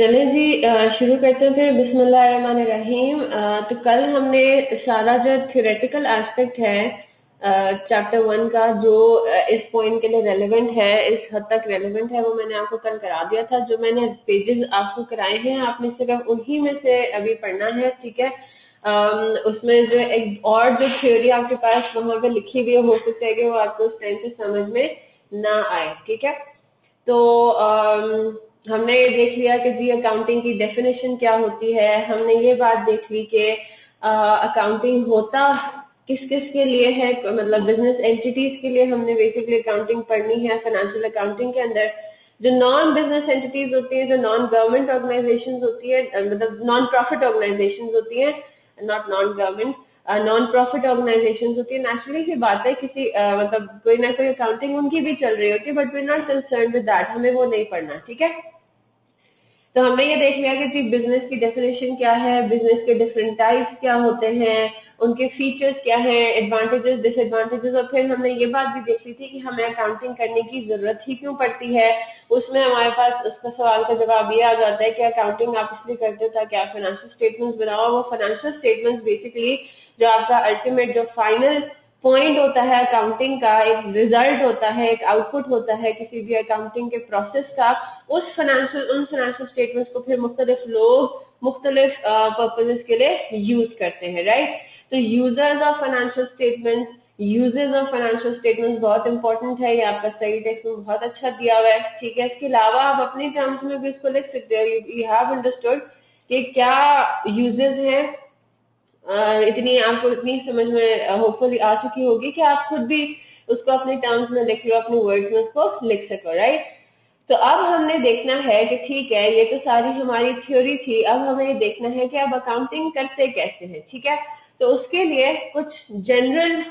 चले जी शुरू करते हैं फिर बिस्मिल्लाहिर्रहमानिर्रहीम। तो कल हमने सारा जो थियोरेटिकल एस्पेक्ट है चैप्टर वन का जो इस पॉइंट के लिए रेलेवेंट है, इस हद तक रेलेवेंट है, वो मैंने आपको कल करा दिया था। जो मैंने पेजेस आपको कराए हैं, आपने सिर्फ़ उन्हीं में से अभी पढ़ना है, ठीक है? उसमें जो एक और जो थ्योरी आपके पास वहाँ पर लिखी हुई हो सकता है कि वो आपको उस टाइम से समझ में ना आए, ठीक है? तो हमने ये देख लिया कि जी अकाउंटिंग की डेफिनेशन क्या होती है। हमने ये बात देख ली कि अकाउंटिंग होता किस किस के लिए है मतलब बिज़नेस एंटिटीज के लिए हमने बेसिकली अकाउंटिंग पढ़नी है फाइनेंशियल अकाउंटिंग के अंदर। जो नॉन बिज़नेस एंटिटीज होती है, जो नॉन गवर्नमेंट ऑर्गेनाइजेशन होती है मतलब नॉन प्रॉफिट ऑर्गेनाइजेशन होती है not non government non profit organisation होती है नेचुरली की बात है किसी मतलब कोई ना कोई अकाउंटिंग उनकी भी चल रही होती है but we not concern with that हमें वो नहीं पढ़ना, ठीक है? तो हमने ये देख लिया कि बिज़नेस की डेफिनेशन क्या है बिज़नेस के डिफरेंट टाइप्स क्या होते हैं, उनके फीचर्स क्या है एडवांटेजेस डिसएडवांटेजेस और फिर हमने ये बात भी देखी थी कि हमें अकाउंटिंग करने की ज़रूरत ही क्यों पड़ती है? उसमें हमारे पास उसका सवाल का जवाब ये आ जाता है कि अकाउंटिंग आप इसलिए करते हो ताकि आप फाइनेंशियल स्टेटमेंट्स बनाओ वो फाइनेंशियल स्टेटमेंट्स बेसिकली जो आपका अल्टीमेट जो फाइनल पॉइंट होता है अकाउंटिंग का, एक रिज़ल्ट होता है, एक आउटपुट होता है किसी भी अकाउंटिंग के प्रोसेस का, उस फाइनेंशियल उन फाइनेंशियल स्टेटमेंट्स को फिर मुख्तलिफ़ लोग मुख्तलिफ़ पर्पजेस के लिए यूज़ करते हैं राइट तो users of financial statement usages of financial statement बहुत इंपॉर्टेंट है, ये आपका सही टेक्स्ट में बहुत अच्छा दिया हुआ है, ठीक है? इसके अलावा आप अपने टर्म्स में भी इसको लिख सकते हो। यू हैव अंडरस्टूड कि क्या यूजेज हैं इतनी आपको इतनी समझ में होपफुली आ चुकी होगी कि आप खुद भी उसको अपने टर्म्स में लिख लो अपने वर्ड्स में उसको लिख सको राइट तो अब हमने देखना है कि ठीक है, ये तो सारी हमारी थ्योरी थी, अब हमें ये देखना है कि अब अकाउंटिंग करते कैसे हैं, ठीक है? तो उसके लिए कुछ जनरल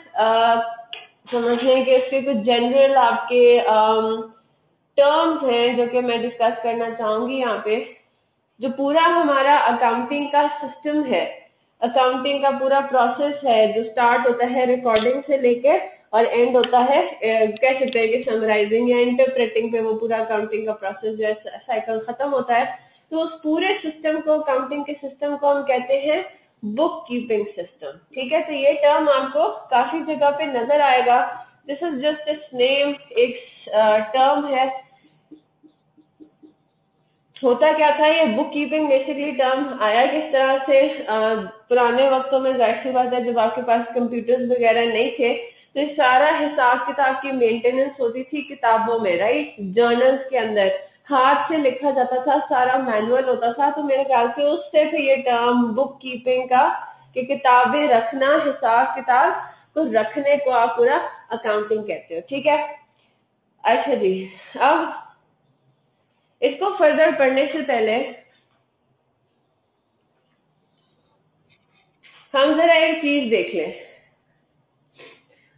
समझने के उसके कुछ जनरल आपके टर्म्स हैं जो कि मैं डिस्कस करना चाहूँगी यहाँ पे, जो पूरा हमारा अकाउंटिंग का सिस्टम है। अकाउंटिंग का पूरा प्रोसेस है, जो स्टार्ट होता है रिकॉर्डिंग से लेकर और एंड होता है कह सकते हैं कि समराइजिंग या इंटरप्रेटिंग पे वो पूरा अकाउंटिंग का प्रोसेस जो है साइकिल खत्म होता है। तो उस पूरे सिस्टम को अकाउंटिंग के सिस्टम को हम कहते हैं बुक कीपिंग सिस्टम ठीक है? तो ये टर्म आपको काफ़ी जगह पे नज़र आएगा। This is just its name एक टर्म है। होता क्या था? ये बुक कीपिंग बेसिकली टर्म आया किस तरह से? पुराने वक्तों में ज़ाहिर सी बात है, जब आपके पास कंप्यूटर्स वगैरह नहीं थे तो सारा हिसाब किताब की मेंटेनेंस होती थी किताबों में राइट जर्नल्स के अंदर। हाथ से लिखा जाता था, सारा मैनुअल होता था तो मेरे ख्याल से उससे फिर ये टर्म बुक कीपिंग का, कि किताबें रखना, हिसाब किताब को रखने को आप पूरा अकाउंटिंग कहते हो, ठीक है? अच्छा जी, अब इसको फर्दर पढ़ने से पहले हम जरा एक चीज़ देख लें।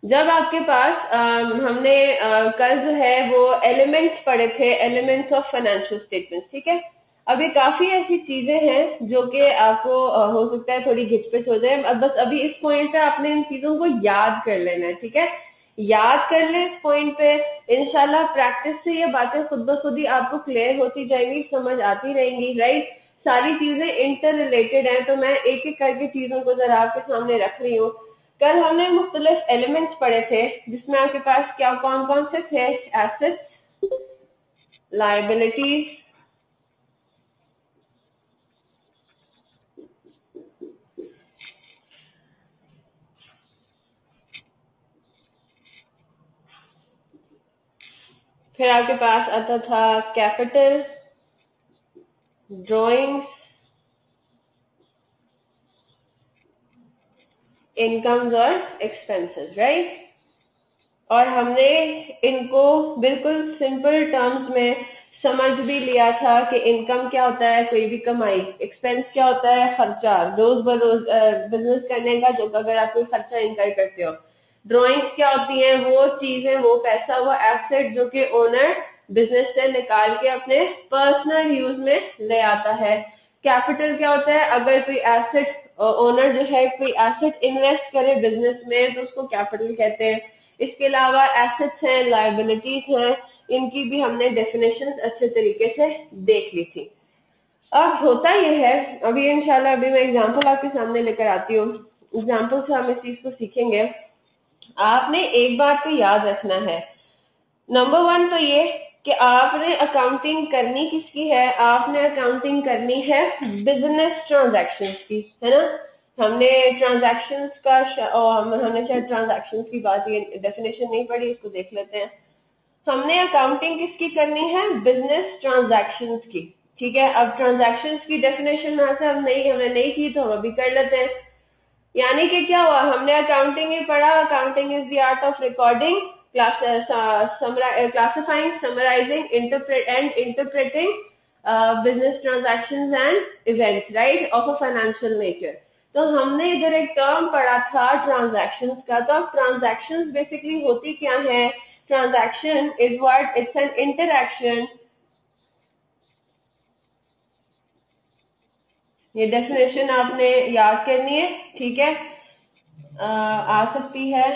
जब आपके पास आ, हमने आ, कल जो है वो एलिमेंट्स पढ़े the elements of financial statement ठीक है? अभी काफ़ी ऐसी चीज़ें हैं जो कि आपको हो सकता है थोड़ी घिचपिच हो जाए। अब बस अभी इस पॉइंट पे आपने इन चीज़ों को याद कर लेना है ठीक है? याद कर ले इस पॉइंट पे। इनशाला प्रैक्टिस से ये बातें खुद ब खुद ही आपको क्लियर होती जाएँगी समझ आती रहेंगी राइट सारी चीज़ें इंटर रिलेटेड हैं तो मैं एक एक करके चीज़ों को जरा आपके सामने रख रही हूँ। कल हमने मुख्तलिफ़ एलिमेंट्स पढ़े थे, जिसमें आपके पास क्या कौन कौन से थे? एसेट्स लाइबिलिटीज फिर आपके पास आता था कैपिटल ड्राइंग्स इनकम्स और एक्सपेंसेस राइट और हमने इनको बिल्कुल सिंपल टर्म्स में समझ भी लिया था कि इनकम क्या होता है, कोई भी कमाई। एक्सपेंस क्या होता है? खर्चा। रोज बरोज बिज़नेस करने का जो अगर आप कोई खर्चा इनकर करते हो। ड्राइंग्स क्या होती हैं? वो चीज़ें, वो पैसा, वो एसेट जो कि ओनर बिज़नेस से निकाल के अपने पर्सनल यूज़ में ले आता है। कैपिटल क्या होता है? अगर कोई एसेट ओनर जो है, कोई एसेट इन्वेस्ट करे बिज़नेस में तो उसको कैपिटल कहते हैं। इसके अलावा एसेट्स हैं लाइबिलिटीज हैं, इनकी भी हमने डेफिनेशन अच्छे तरीके से देख ली थी। अब होता यह है, अभी इंशाल्लाह, अभी मैं एग्जांपल आपके सामने लेकर आती हूँ। एग्जांपल से हम इस चीज़ को सीखेंगे। आपने एक बात को याद रखना है। नंबर वन तो ये कि आपने अकाउंटिंग करनी किसकी है? आपने अकाउंटिंग करनी है बिज़नेस ट्रांजैक्शंस की, है ना? हमने ट्रांजैक्शंस का हमने शायद ट्रांजैक्शंस की बात ये डेफिनेशन नहीं पढ़ी, इसको देख लेते हैं। हमने अकाउंटिंग किसकी करनी है? बिज़नेस ट्रांजैक्शंस की, ठीक है? अब ट्रांजैक्शंस की डेफिनेशन यहाँ से हम नहीं हमने नहीं की तो हम अभी कर लेते हैं। यानी कि क्या हुआ? हमने अकाउंटिंग ही पढ़ा accounting is the art of recording classifying, summarizing, interpret and interpreting uh, business transactions and events, right, of a financial nature. तो हमने इधर एक टर्म पढ़ा था ट्रांजैक्शंस का तो अब ट्रांजैक्शंस बेसिकली होती क्या है transaction is what it's an interaction ये डेफिनेशन आपने याद करनी है ठीक है आ, आ सकती है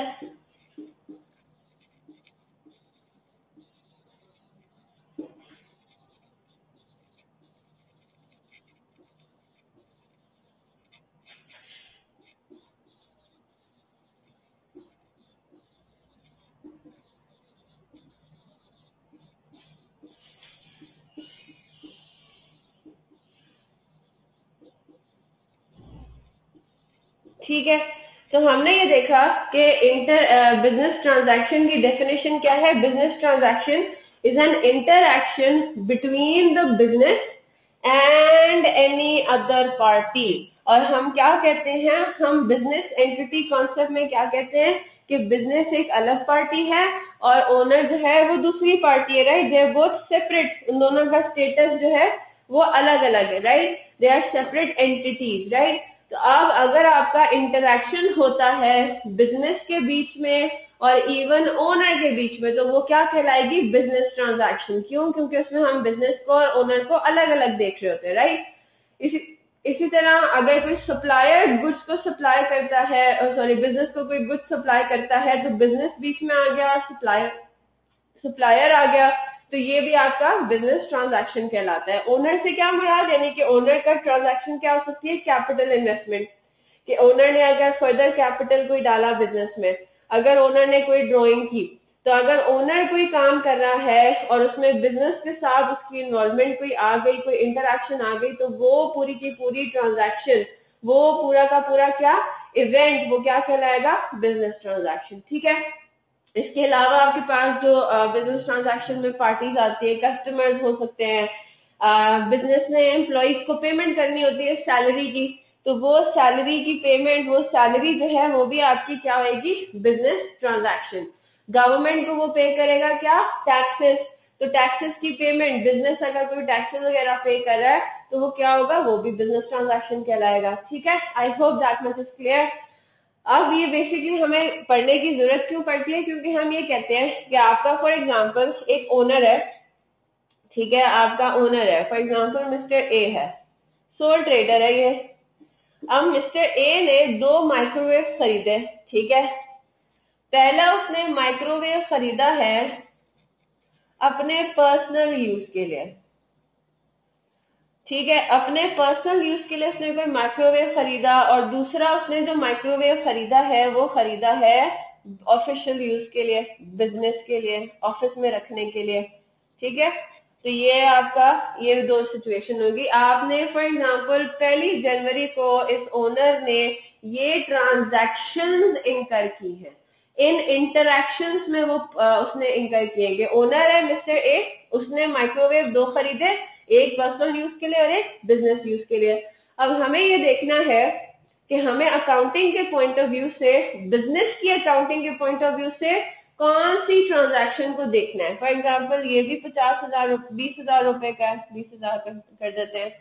ठीक है? तो हमने ये देखा कि इंटर बिज़नेस ट्रांजैक्शन की डेफिनेशन क्या है? Business transaction is an interaction between the business and any other party और हम क्या कहते हैं? हम बिज़नेस एंटिटी कॉन्सेप्ट में क्या कहते हैं? कि बिज़नेस एक अलग पार्टी है और ओनर जो है वो दूसरी पार्टी है right they are both separate उन दोनों का स्टेटस जो है वो अलग अलग है right they are separate entities right तो अब अगर आपका इंटरेक्शन होता है बिज़नेस के बीच में और इवन ओनर के बीच में तो वो क्या कहलाएगी? बिज़नेस ट्रांजैक्शन क्यों? क्योंकि उसमें हम बिज़नेस को और ओनर को अलग अलग देख रहे होते हैं राइट इसी इसी तरह अगर कोई सप्लायर गुड्स को सप्लाई करता है सॉरी बिज़नेस को कोई गुड्स सप्लाई करता है तो बिज़नेस बीच में आ गया सप्लायर सप्लायर आ गया तो ये भी आपका बिज़नेस ट्रांजैक्शन कहलाता है। ओनर से क्या मुराद? यानी कि ओनर का ट्रांजैक्शन क्या हो सकती है? कैपिटल इन्वेस्टमेंट कि ओनर ने अगर फर्दर कैपिटल कोई डाला बिज़नेस में, अगर ओनर ने कोई ड्रॉइंग की तो अगर ओनर कोई काम कर रहा है और उसमें बिज़नेस के साथ उसकी इन्वॉल्वमेंट कोई आ गई, कोई इंटरेक्शन आ गई तो वो पूरी की पूरी ट्रांजैक्शन वो पूरा का पूरा क्या इवेंट वो क्या कहलाएगा? बिज़नेस ट्रांजैक्शन ठीक है? इसके अलावा आपके पास जो बिज़नेस ट्रांजैक्शन में पार्टीज़ आती है कस्टमर्स हो सकते हैं बिज़नेस ने एम्प्लॉज को पेमेंट करनी होती है सैलरी की तो वो सैलरी की पेमेंट वो सैलरी जो है, वो भी आपकी क्या होगी बिज़नेस ट्रांजैक्शन गवर्नमेंट को वो पे करेगा क्या? टैक्सेस तो टैक्सेस की पेमेंट बिज़नेस अगर कोई टैक्सेस वगैरह पे कर रहा है तो वो क्या होगा? वो भी बिज़नेस ट्रांजैक्शन कहलाएगा. ठीक है? I hope that much is clear अब ये बेसिकली हमें पढ़ने की ज़रूरत क्यों पड़ती है? क्योंकि हम ये कहते हैं कि आपका फॉर एग्ज़ाम्पल एक ओनर है, ठीक है, आपका ओनर है। फॉर एग्ज़ाम्पल मिस्टर ए है सोल ट्रेडर है ये। अब मिस्टर ए ने दो माइक्रोवेव खरीदे, ठीक है। पहला उसने माइक्रोवेव खरीदा है अपने पर्सनल यूज़ के लिए। ठीक है, अपने पर्सनल यूज़ के लिए उसने कोई माइक्रोवेव खरीदा और दूसरा उसने जो माइक्रोवेव खरीदा है, वो खरीदा है ऑफिशियल यूज़ के लिए बिज़नेस के लिए ऑफ़िस में रखने के लिए। ठीक है? तो ये आपका, ये दो सिचुएशन होगी। आपने फॉर एग्जांपल पहली जनवरी को इस ओनर ने ये ट्रांजैक्शन इंकर की है। इन इंटरक्शन में वो उसने इंकर किए गए ओनर है मिस्टर ए उसने माइक्रोवेव दो खरीदे एक पर्सनल यूज़ के लिए और एक बिज़नेस यूज़ के लिए। अब हमें ये देखना है कि हमें अकाउंटिंग के पॉइंट ऑफ़ व्यू से बिज़नेस की अकाउंटिंग के पॉइंट ऑफ़ व्यू से कौन सी ट्रांजैक्शन को देखना है? फॉर एग्ज़ाम्पल ये भी पचास हज़ार बीस हज़ार रुपए का बीस हज़ार कर देते हैं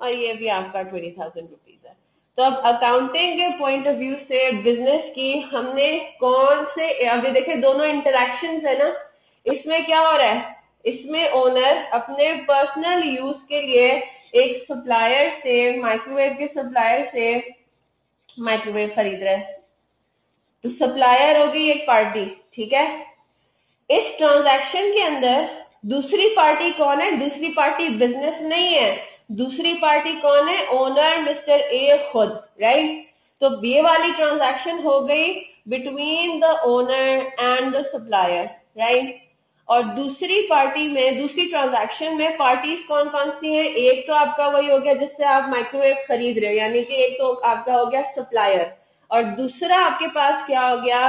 और ये भी आपका ट्वेंटी थाउज़ेंड रुपीज़ है। तो अब अकाउंटिंग के पॉइंट ऑफ़ व्यू से बिज़नेस की हमने कौन से अभी देखे, दोनों इंटरेक्शन है ना? इसमें क्या हो रहा है? इसमें ओनर अपने पर्सनल यूज़ के लिए एक सप्लायर से माइक्रोवेव के सप्लायर से माइक्रोवेव खरीद रहे हैं। तो सप्लायर होगी एक पार्टी ठीक है? इस ट्रांजैक्शन के अंदर दूसरी पार्टी कौन है? दूसरी पार्टी बिज़नेस नहीं है। दूसरी पार्टी कौन है? ओनर मिस्टर ए खुद राइट तो ये वाली ट्रांजैक्शन हो गई between the owner and the supplier right और दूसरी पार्टी में, दूसरी ट्रांजैक्शन में पार्टीज़ कौन कौन सी है? एक तो आपका वही हो गया जिससे आप माइक्रोवेव खरीद रहे हो, यानी कि एक तो आपका हो गया सप्लायर और दूसरा आपके पास क्या हो गया?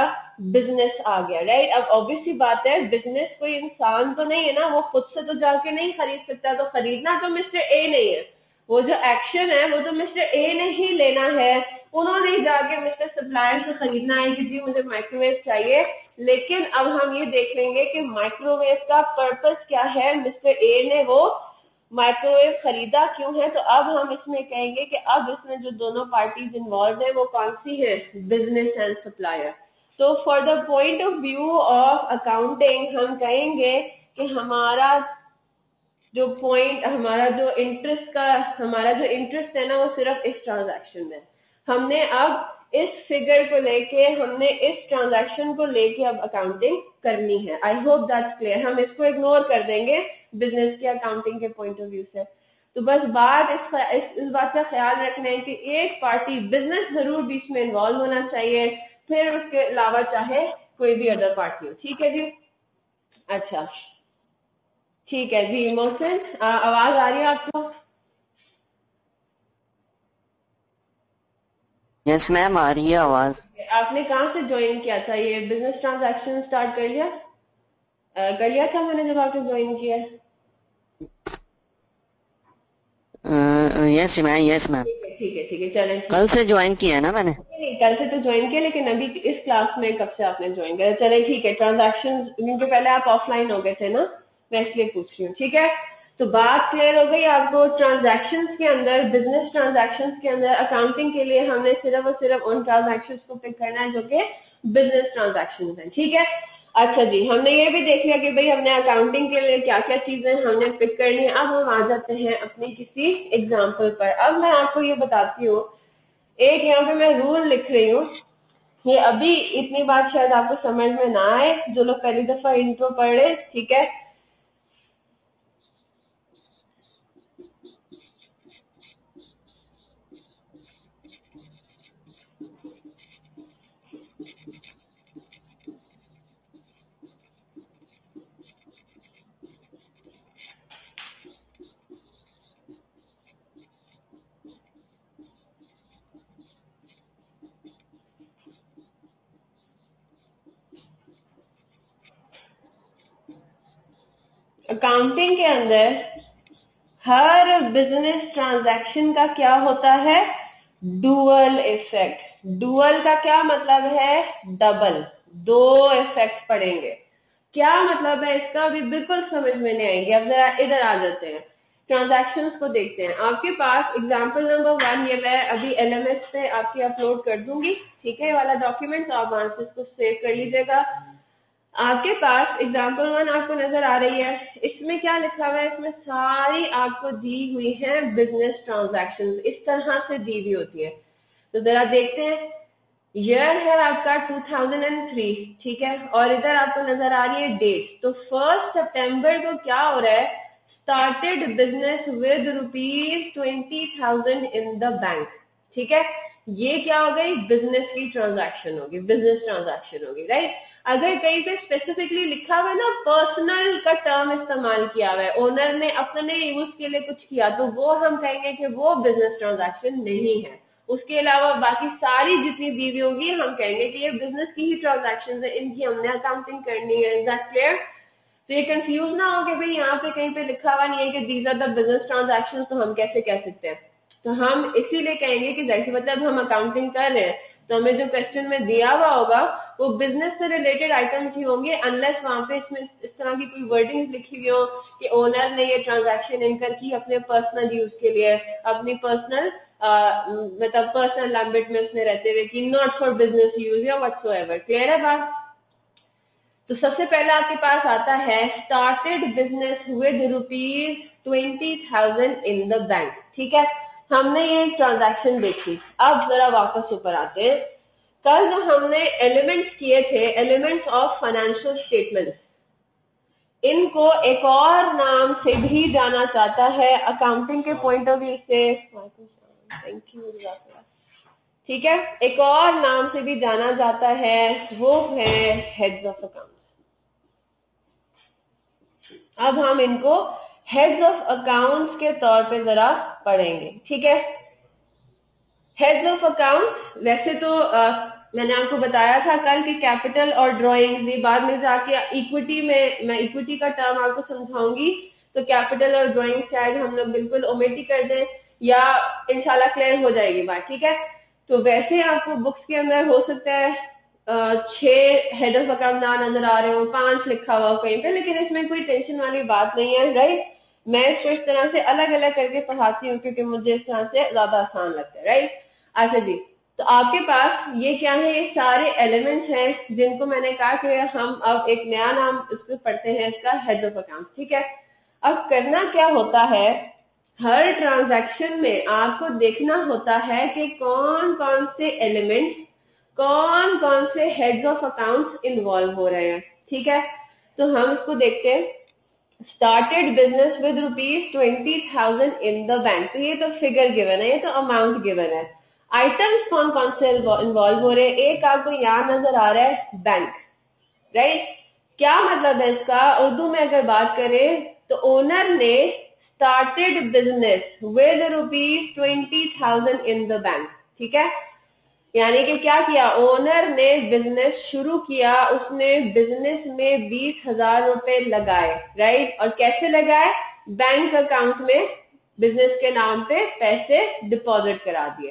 बिज़नेस आ गया राइट अब ऑब्वियसली बात है बिज़नेस कोई इंसान तो नहीं है ना, वो खुद से तो जाके नहीं खरीद सकता तो खरीदना तो मिस्टर ए नहीं है। वो जो एक्शन है, वो तो मिस्टर ए ने ही लेना है। उन्होंने जाके मिस्टर सप्लायर से खरीदना है कि जी मुझे माइक्रोवेव चाहिए। लेकिन अब हम ये देख लेंगे कि माइक्रोवेव का पर्पस क्या है। मिस्टर ए ने वो माइक्रोवेव खरीदा क्यों है? तो अब हम इसमें कहेंगे कि अब इसमें जो दोनों पार्टीज़ इन्वॉल्व है, वो कौन सी है? बिज़नेस एंड सप्लायर तो for the point of view of accounting हम कहेंगे कि हमारा जो पॉइंट हमारा जो इंटरेस्ट का हमारा जो इंटरेस्ट है ना वो सिर्फ़ इस ट्रांजैक्शन में हमने अब इस फिगर को लेके हमने इस ट्रांजैक्शन को लेके अब अकाउंटिंग करनी है। आई होप दैट्स क्लियर हम इसको इग्नोर कर देंगे बिज़नेस के अकाउंटिंग के पॉइंट ऑफ़ व्यू से। तो बस बात इस, इस, इस बात का ख्याल रखना है कि एक पार्टी बिज़नेस ज़रूर बीच में इन्वॉल्व होना चाहिए। फिर उसके अलावा चाहे कोई भी अदर पार्टी हो। ठीक है जी? अच्छा। ठीक है जी मोहसिन आवाज़ आ रही है आपको? यस मैम आ रही है आवाज़। आपने कहाँ से ज्वाइन किया था? ये बिज़नेस ट्रांजैक्शन स्टार्ट कर लिया? आ, कर लिया था मैंने जब आपने ज्वाइन किया? यस मैम यस मैम ठीक है ठीक है चलें कल से ज्वाइन किया है ना मैंने? नहीं नहीं कल से तो ज्वाइन किया लेकिन अभी इस क्लास में कब से आपने ज्वाइन किया? चले ठीक है ट्रांजैक्शन क्योंकि पहले आप ऑफलाइन हो गए थे ना? मैं इसलिए पूछ रही हूँ, ठीक है? तो बात क्लियर हो गई आपको ट्रांजैक्शंस के अंदर बिज़नेस ट्रांजैक्शंस के अंदर अकाउंटिंग के लिए हमने सिर्फ़ और सिर्फ़ उन ट्रांजैक्शंस को पिक करना है जो कि बिज़नेस ट्रांजैक्शन है, ठीक है? अच्छा जी, हमने ये भी देख लिया कि भाई हमने अकाउंटिंग के लिए क्या क्या चीज़ें हमने पिक करनी है। अब हम आ जाते हैं अपनी किसी एग्ज़ाम्पल पर। अब मैं आपको ये बताती हूँ। एक यहाँ पे मैं रूल लिख रही हूँ। ये अभी इतनी बात शायद आपको समझ में ना आए, जो लोग पहली दफ़ा इंट्रो पढ़ रहे ठीक है? अकाउंटिंग के अंदर हर बिज़नेस ट्रांजैक्शन का क्या होता है? डुअल इफ़ेक्ट डुअल का क्या मतलब है? डबल दो इफ़ेक्ट पड़ेंगे. क्या मतलब है इसका? अभी बिल्कुल समझ में नहीं आएँगे. अब जरा इधर आ जाते हैं. ट्रांजैक्शन को देखते हैं. आपके पास एग्ज़ाम्पल नंबर वन ये मैं अभी एलएमएस पे आपकी अपलोड कर दूँगी. ठीक है? वाला डॉक्यूमेंट तो आप वहाँ से इसको सेव कर लीजिएगा. आपके पास एग्ज़ाम्पल वन आपको नज़र आ रही है। इसमें क्या लिखा हुआ है? इसमें सारी आपको दी हुई है बिज़नेस ट्रांजैक्शन इस तरह से दी हुई होती है। तो जरा देखते हैं। ईयर है आपका 2003 ठीक है? और इधर आपको नज़र आ रही है डेट तो फ़र्स्ट सितंबर को क्या हो रहा है? Started business with rupees twenty thousand in the bank ठीक है? ये क्या हो गई? बिज़नेस की ट्रांजैक्शन होगी बिज़नेस ट्रांजैक्शन होगी राइट अगर कहीं पे स्पेसिफिकली लिखा हुआ है ना पर्सनल का टर्म इस्तेमाल किया हुआ है ओनर ने अपने यूज़ के लिए कुछ किया तो वो हम कहेंगे कि वो बिज़नेस ट्रांजैक्शन नहीं है। उसके अलावा बाकी सारी जितनी बीवी होगी, हम कहेंगे कि ये बिज़नेस की ही ट्रांजेक्शन है, इनकी हमने अकाउंटिंग करनी है इज़ क्लियर तो ये कंफ्यूज ना हो कि भाई यहाँ पे कहीं पे लिखा हुआ नहीं है कि these are the business transaction तो हम कैसे कह सकते हैं? तो हम इसीलिए कहेंगे कि जैसे मतलब हम अकाउंटिंग कर रहे हैं तो हमें जो क्वेश्चन में दिया हुआ होगा, वो बिज़नेस से रिलेटेड आइटम्स ही होंगे अनलेस वहाँ पे इसमें इस तरह की कोई वर्डिंग लिखी हुई हो कि ओनर ने ये ट्रांजैक्शन इनकर की अपने पर्सनल यूज़ के लिए, अपनी पर्सनल मतलब पर्सनल लैंग्वेज में उसने रहते हुए कि नॉट फॉर बिज़नेस यूज़ या वट एवर क्लियर है बात? तो सबसे पहले आपके पास आता है started business with rupees twenty thousand in the bank ठीक है? हमने ये ट्रांजैक्शन देखी। अब जरा वापस ऊपर आते हैं। कल जो हमने एलिमेंट्स किए the elements of financial statements इनको एक और नाम से भी जाना जाता है अकाउंटिंग के पॉइंट ऑफ़ व्यू से। थैंक यू ठीक है? एक और नाम से भी जाना जाता है, वो है हेड्स ऑफ़ अकाउंट अब हम इनको हेड्स ऑफ़ अकाउंट्स के तौर पे जरा पढ़ेंगे ठीक है? हेड्स ऑफ़ अकाउंट वैसे तो आ, मैंने आपको बताया था कल कि कैपिटल और ड्राइंग भी बाद में जाके इक्विटी में मैं इक्विटी का टर्म आपको समझाऊँगी तो कैपिटल और ड्राइंग शायद हम लोग बिल्कुल ओमेटी कर दें या इंशाल्लाह क्लियर हो जाएगी बात ठीक है? तो वैसे आपको बुक्स के अंदर हो सकता है छह हेड ऑफ़ अकाउंट नज़र आ रहे हो पाँच लिखा हुआ कहीं पे लेकिन इसमें कोई टेंशन वाली बात नहीं है राइट मैं इसको इस तरह से अलग अलग करके पढ़ाती हूँ क्योंकि मुझे इस तरह से ज़्यादा आसान लगता है राइट अच्छा जी तो आपके पास ये क्या है? ये सारे एलिमेंट्स हैं जिनको मैंने कहा कि हम अब एक नया नाम इसको पढ़ते हैं, इसका हेड ऑफ़ अकाउंट ठीक है? अब करना क्या होता है? हर ट्रांजैक्शन में आपको देखना होता है कि कौन कौन से एलिमेंट कौन कौन से हेड्स ऑफ़ अकाउंट्स इन्वॉल्व हो रहे हैं, ठीक है? तो हम इसको देखते हैं। Started business with rupees twenty thousand in the bank तो ये तो फिगर गिवन है, ये तो अमाउंट गिवन है। आइटम्स कौन कौन से इन्वॉल्व हो रहे हैं? एक आपको यहाँ नज़र आ रहा है बैंक राइट क्या मतलब है इसका? उर्दू में अगर बात करें तो ओनर ने started business with rupees twenty thousand in the bank ठीक है? यानी कि क्या किया? ओनर ने बिज़नेस शुरू किया, उसने बिज़नेस में बीस हज़ार रुपए लगाए राइट और कैसे लगाए? बैंक अकाउंट में बिज़नेस के नाम पे पैसे डिपॉजिट करा दिए।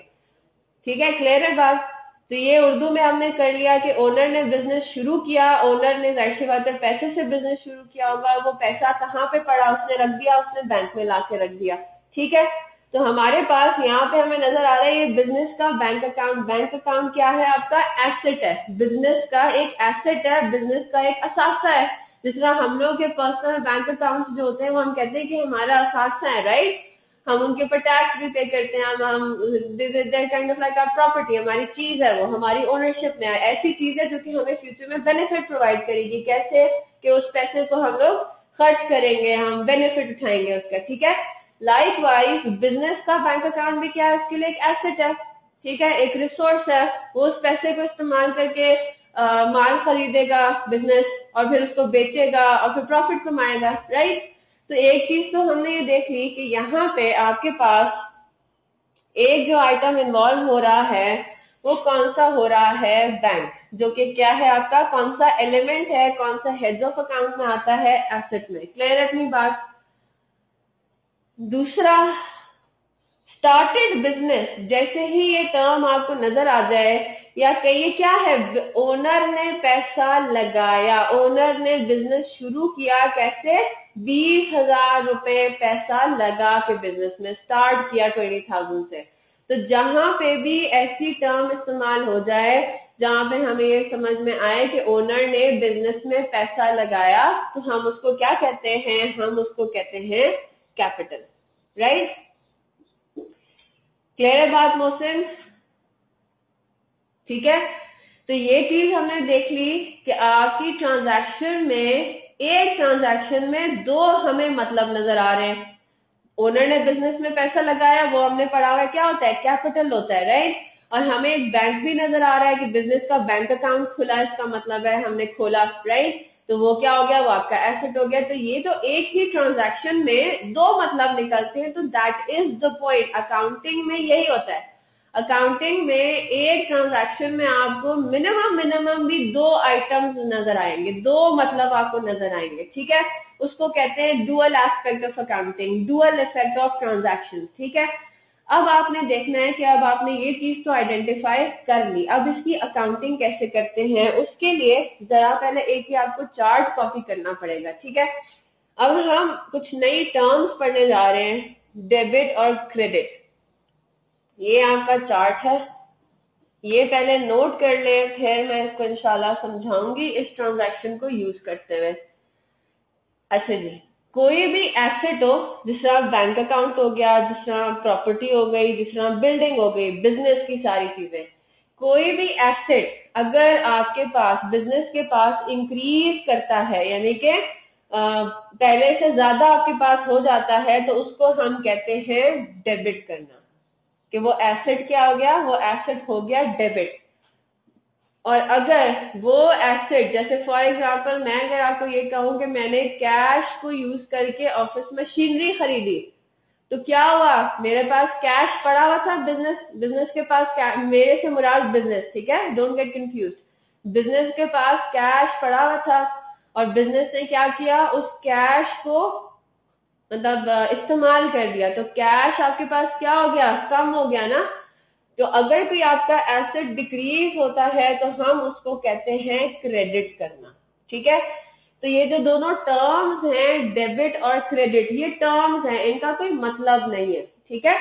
ठीक है? क्लियर है बात? तो ये उर्दू में हमने कर लिया कि ओनर ने बिज़नेस शुरू किया ओनर ने ज़ाहिर सी बात है पैसे से बिज़नेस शुरू किया होगा, वो पैसा कहाँ पे पड़ा? उसने रख दिया, उसने बैंक में लाके रख दिया। ठीक है? तो हमारे पास यहाँ पे हमें नज़र आ रहा है ये बिज़नेस का बैंक अकाउंट बैंक अकाउंट क्या है आपका? एसेट है. बिज़नेस का एक एसेट है. बिज़नेस का एक असासा है. जिस तरह हम लोग के पर्सनल बैंक अकाउंट जो होते हैं, वो हम कहते हैं कि हमारा असासा है राइट हम उनके ऊपर टैक्स भी पे करते हैं. हम काइंड ऑफ़ लाइक प्रॉपर्टी हमारी चीज़ है वो. हमारी ओनरशिप में ऐसी चीज़ है जो कि हमें फ्यूचर में बेनिफिट प्रोवाइड करेगी. कैसे? कि उस पैसे को हम लोग खर्च करेंगे. हम बेनिफिट उठाएँगे उसका. ठीक है? लाइक वाइज बिज़नेस का बैंक अकाउंट भी क्या है? उसके लिए एक एसेट है ठीक है? एक रिसोर्स है वो उस पैसे को इस्तेमाल करके आ, माल खरीदेगा बिज़नेस और फिर उसको बेचेगा और फिर प्रॉफिट कमाएगा राइट तो एक चीज़ तो हमने ये देख ली कि यहाँ पे आपके पास एक जो आइटम इन्वॉल्व हो रहा है वो कौन सा हो रहा है बैंक जो कि क्या है आपका? कौन सा एलिमेंट है? कौन सा हेड ऑफ़ अकाउंट में आता है एसेट में? क्लियर अपनी बात? दूसरा स्टार्टेड बिज़नेस जैसे ही ये टर्म आपको नज़र आ जाए, या कहिए क्या है ओनर ने पैसा लगाया ओनर ने बिज़नेस शुरू किया, कैसे? बीस हज़ार रुपए पैसा लगा के बिज़नेस में स्टार्ट किया ट्वेंटी थाउज़ेंड से। तो जहाँ पे भी ऐसी टर्म इस्तेमाल हो जाए, जहाँ पे हमें ये समझ में आए कि ओनर ने बिज़नेस में पैसा लगाया तो हम उसको क्या कहते हैं? हम उसको कहते हैं कैपिटल राइट क्लियर है बात मोहसिन ठीक है? तो ये चीज़ हमने देख ली कि आपकी ट्रांजैक्शन में, एक ट्रांजैक्शन में दो हमें मतलब नज़र आ रहे हैं। ओनर ने बिज़नेस में पैसा लगाया, वो हमने पढ़ा हुआ क्या होता है? कैपिटल होता है राइट और हमें एक बैंक भी नज़र आ रहा है कि बिज़नेस का बैंक अकाउंट खुला इसका मतलब है हमने खोला राइट तो वो क्या हो गया? वो आपका एसेट हो गया। तो ये तो एक ही ट्रांजैक्शन में दो मतलब निकलते हैं। तो that is the point accounting में यही होता है। अकाउंटिंग में एक ट्रांजैक्शन में आपको मिनिमम मिनिमम भी दो आइटम्स नज़र आएँगे। दो मतलब आपको नज़र आएँगे। ठीक है? उसको कहते हैं dual aspect of accounting dual effect of transaction ठीक है? अब आपने देखना है कि अब आपने ये चीज़ तो आइडेंटिफाई कर ली। अब इसकी अकाउंटिंग कैसे करते हैं, उसके लिए जरा पहले एक ही आपको चार्ट कॉपी करना पड़ेगा, ठीक है? अब हम कुछ नई टर्म्स पढ़ने जा रहे हैं डेबिट और क्रेडिट ये आपका चार्ट है। ये पहले नोट कर ले, फिर मैं इसको इंशाल्लाह समझाऊँगी इस ट्रांजैक्शन को यूज़ करते हुए। अच्छा जी। कोई भी एसेट हो, जिस तरह बैंक अकाउंट हो गया, जिस तरह प्रॉपर्टी हो गई, जिस तरह बिल्डिंग हो गई बिज़नेस की सारी चीज़ें। कोई भी एसेट अगर आपके पास बिज़नेस के पास इंक्रीज करता है, यानी कि पहले से ज़्यादा आपके पास हो जाता है तो उसको हम कहते हैं डेबिट करना। कि वो एसेट क्या हो गया? वो एसेट हो गया डेबिट और अगर वो एसेट जैसे फॉर एग्जांपल मैं अगर आपको ये कहूँ कि मैंने कैश को यूज़ करके ऑफ़िस मशीनरी खरीदी तो क्या हुआ? मेरे पास कैश पड़ा हुआ था बिज़नेस बिज़नेस के पास मेरे से मुराद बिज़नेस ठीक है? डोंट गेट कंफ्यूज बिज़नेस के पास कैश पड़ा हुआ था और बिज़नेस ने क्या किया? उस कैश को मतलब इस्तेमाल कर दिया। तो कैश आपके पास क्या हो गया? कम हो गया ना? तो अगर कोई आपका एसेट डिक्रीज होता है तो हम उसको कहते हैं क्रेडिट करना। ठीक है? तो ये जो दोनों टर्म्स हैं डेबिट और क्रेडिट ये टर्म्स हैं, इनका कोई मतलब नहीं है। ठीक है?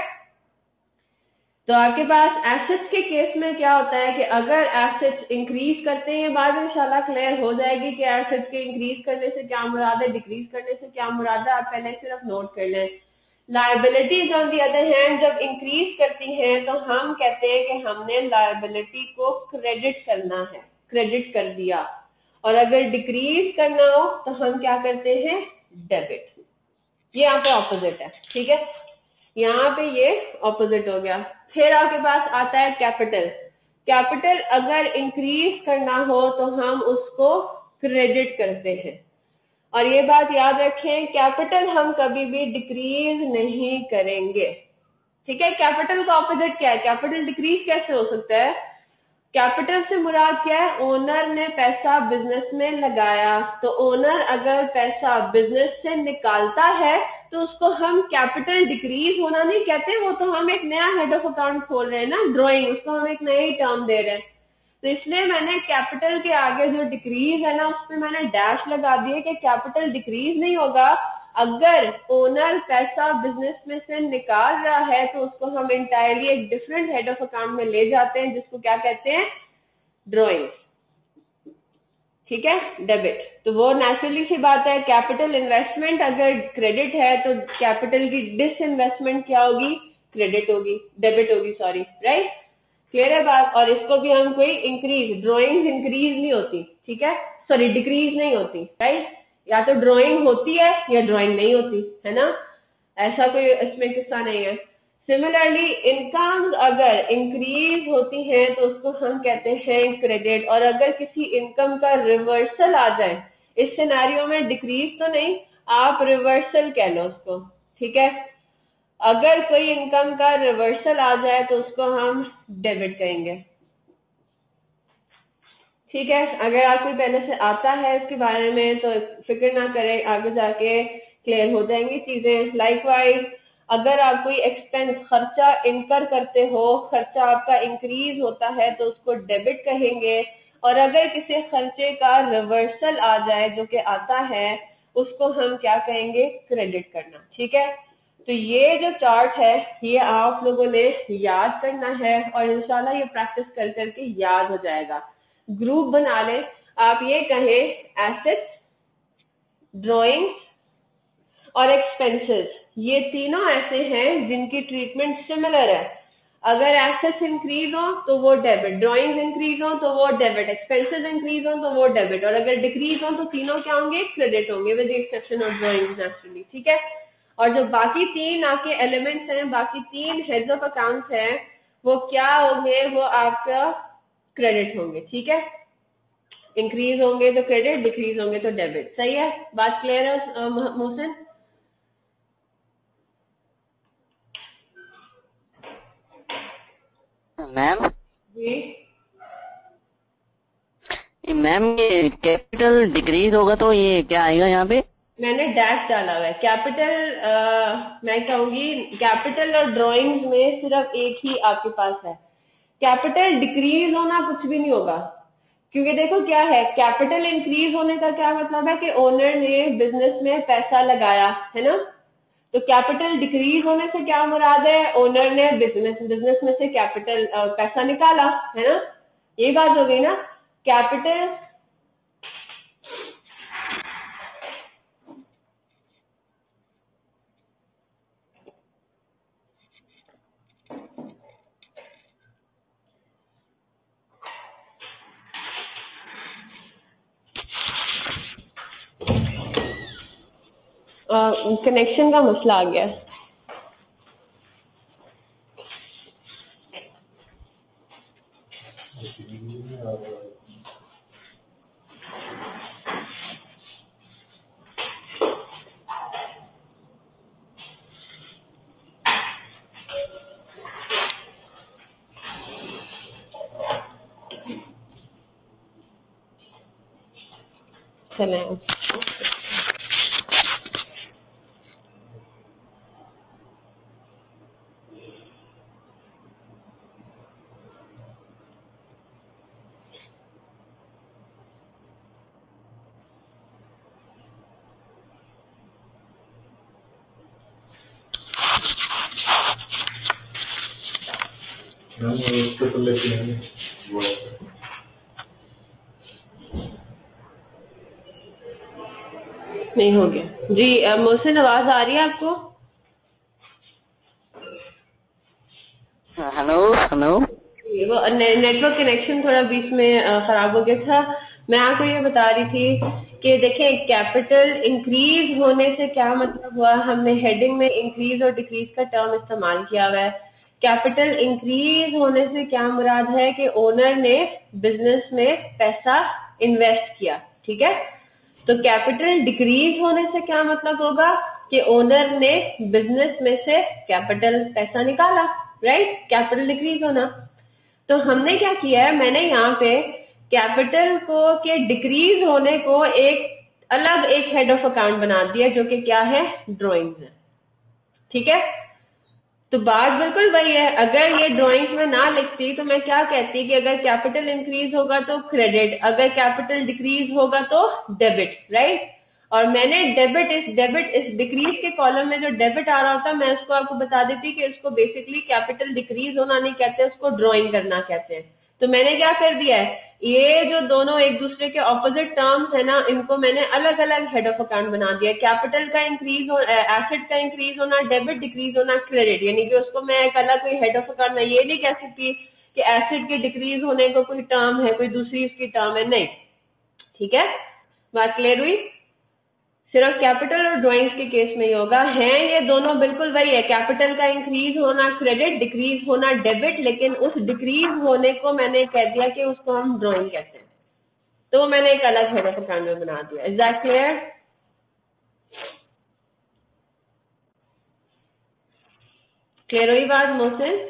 तो आपके पास एसेट्स के केस में क्या होता है कि अगर एसेट्स इंक्रीज करते हैं बाद में इंशाल्लाह क्लियर हो जाएगी कि एसेट्स के इंक्रीज करने से क्या मुराद है डिक्रीज करने से क्या मुराद है आप पहले सिर्फ़ नोट कर लें। Liabilities on the other hand जब इंक्रीज करती हैं तो हम कहते हैं कि हमने लाइबिलिटी को क्रेडिट करना है क्रेडिट कर दिया। और अगर डिक्रीज करना हो तो हम क्या करते हैं? डेबिट ये यहाँ पे ऑपोजिट है, ठीक है? यहाँ पे ये ऑपोजिट हो गया। फिर आपके पास आता है कैपिटल कैपिटल अगर इंक्रीज करना हो तो हम उसको क्रेडिट करते हैं। और ये बात याद रखें कैपिटल हम कभी भी डिक्रीज नहीं करेंगे। ठीक है कैपिटल का ऑपोजिट क्या है? कैपिटल डिक्रीज कैसे हो सकता है? कैपिटल से मुराद क्या है? ओनर ने पैसा बिज़नेस में लगाया। तो ओनर अगर पैसा बिज़नेस से निकालता है तो उसको हम कैपिटल डिक्रीज होना नहीं कहते, वो तो हम एक नया हेड ऑफ़ अकाउंट खोल रहे हैं ना ड्रॉइंग उसको हम एक नई टर्म दे रहे हैं। तो इसलिए मैंने कैपिटल के आगे जो डिक्रीज है ना, उस पर मैंने डैश लगा दिए कि कैपिटल डिक्रीज नहीं होगा। अगर ओनर पैसा बिज़नेस में से निकाल रहा है तो उसको हम इंटायरली एक डिफरेंट हेड ऑफ़ अकाउंट में ले जाते हैं, जिसको क्या कहते हैं? ड्रॉइंग ठीक है? डेबिट तो वो नेचुरली सी बात है कैपिटल इन्वेस्टमेंट अगर क्रेडिट है तो कैपिटल की डिस इन्वेस्टमेंट क्या होगी? क्रेडिट होगी. डेबिट होगी सॉरी राइट क्लियर बात, और इसको भी हम कोई इंक्रीज ड्रॉइंग इंक्रीज नहीं होती, ठीक है? सॉरी डिक्रीज नहीं होती राइट या तो ड्राइंग होती है, या ड्राइंग नहीं होती, है ना? ऐसा कोई इसमें किस्सा नहीं है। सिमिलरली इनकम अगर इंक्रीज होती है तो उसको हम कहते हैं क्रेडिट और अगर किसी इनकम का रिवर्सल आ जाए, इस सिनेरियो में डिक्रीज तो नहीं, आप रिवर्सल कह लो उसको, ठीक है? अगर कोई इनकम का रिवर्सल आ जाए तो उसको हम डेबिट कहेंगे ठीक है? अगर आपको पहले से आता है इसके बारे में तो फ़िक्र ना करें, आगे जाके क्लियर हो जाएँगी चीज़ें। लाइक वाइज अगर आप कोई एक्सपेंस खर्चा इनकर करते हो, खर्चा आपका इंक्रीज होता है तो उसको डेबिट कहेंगे। और अगर किसी खर्चे का रिवर्सल आ जाए, जो कि आता है, उसको हम क्या कहेंगे? क्रेडिट करना। ठीक है? तो ये जो चार्ट है, ये आप लोगों ने याद करना है और इंशाल्लाह ये प्रैक्टिस कर करके याद हो जाएगा। ग्रुप बना लें। आप ये कहें एसेट ड्राइंग और एक्सपेंसेस ये तीनों ऐसे हैं जिनकी ट्रीटमेंट सिमिलर है। अगर एसेट्स इंक्रीज हो तो वो डेबिट ड्राइंग इंक्रीज हो तो वो डेबिट एक्सपेंसेस इंक्रीज हो तो वो डेबिट और अगर डिक्रीज हो तो तीनों क्या होंगे? क्रेडिट होंगे विद एक्सेप्शन ऑफ़ ड्राइंग ठीक है? और जो बाकी तीन आपके एलिमेंट्स हैं बाकी तीन हेड्स ऑफ़ अकाउंट्स हैं वो क्या होंगे? वो आपका क्रेडिट होंगे ठीक है? इंक्रीज होंगे तो क्रेडिट डिक्रीज होंगे तो डेबिट सही है? बात क्लियर है मोहसिन? मैम जी। मैम ये कैपिटल डिक्रीज होगा तो ये क्या आएगा यहाँ पे? मैंने डैश डाला हुआ है। कैपिटल मैं कहूँगी कैपिटल और ड्राइंग में सिर्फ़ एक ही आपके पास है। कैपिटल डिक्रीज होना कुछ भी नहीं होगा। क्योंकि देखो क्या है कैपिटल इंक्रीज होने का क्या मतलब है कि ओनर ने बिज़नेस में पैसा लगाया, है ना? तो कैपिटल डिक्रीज होने से क्या मुराद है? ओनर ने बिज़नेस बिज़नेस में से कैपिटल पैसा निकाला, है ना? ये बात हो गई ना? कैपिटल कनेक्शन का मसला आ गया। चलें। नहीं हो गया। जी मोहसिन आवाज़ आ रही है आपको? Hello hello. वो नेटवर्क कनेक्शन थोड़ा बीच में खराब हो गया था। मैं आपको ये बता रही थी कि देखें कैपिटल इंक्रीज होने से क्या मतलब हुआ? हमने हेडिंग में इंक्रीज और डिक्रीज का टर्म इस्तेमाल किया हुआ है। कैपिटल इंक्रीज होने से क्या मुराद है कि ओनर ने बिज़नेस में पैसा इन्वेस्ट किया, ठीक है? तो कैपिटल डिक्रीज होने से क्या मतलब होगा कि ओनर ने बिज़नेस में से कैपिटल पैसा निकाला राइट कैपिटल डिक्रीज होना। तो हमने क्या किया है? मैंने यहाँ पे कैपिटल को के डिक्रीज होने को एक अलग एक हेड ऑफ़ अकाउंट बना दिया, जो कि क्या है? ड्रॉइंग्स है। ठीक है? तो बात बिल्कुल वही है। अगर ये ड्राइंग्स में ना लिखती तो मैं क्या कहती कि अगर कैपिटल इंक्रीज होगा तो क्रेडिट अगर कैपिटल डिक्रीज होगा तो डेबिट राइट और मैंने डेबिट इस डेबिट इस डिक्रीज के कॉलम में जो डेबिट आ रहा होता, मैं उसको आपको बता देती कि उसको बेसिकली कैपिटल डिक्रीज होना नहीं कहते, उसको ड्रॉइंग करना कहते हैं। तो मैंने क्या कर दिया है? ये जो दोनों एक दूसरे के ऑपोजिट टर्म्स है ना, इनको मैंने अलग अलग हेड ऑफ़ अकाउंट बना दिया कैपिटल का इंक्रीज हो एसेट का इंक्रीज होना डेबिट डिक्रीज होना क्रेडिट यानी कि उसको मैं एक अलग कोई हेड ऑफ़ अकाउंट मैं ये नहीं कह सकती कि एसेट के डिक्रीज होने को कोई टर्म है, कोई दूसरी इसकी टर्म है, नहीं। ठीक है? बात क्लियर हुई? सिर्फ़ कैपिटल और ड्राइंग्स के केस में ही होगा। है ये दोनों बिल्कुल वही है। कैपिटल का इंक्रीज होना क्रेडिट डिक्रीज होना डेबिट लेकिन उस डिक्रीज होने को मैंने कह दिया कि उसको हम ड्राइंग कहते हैं। तो मैंने एक अलग हेड ऑफ़ अकाउंट में बना दिया। इज़ दैट क्लियर क्लियर हुई बात मोहसिन?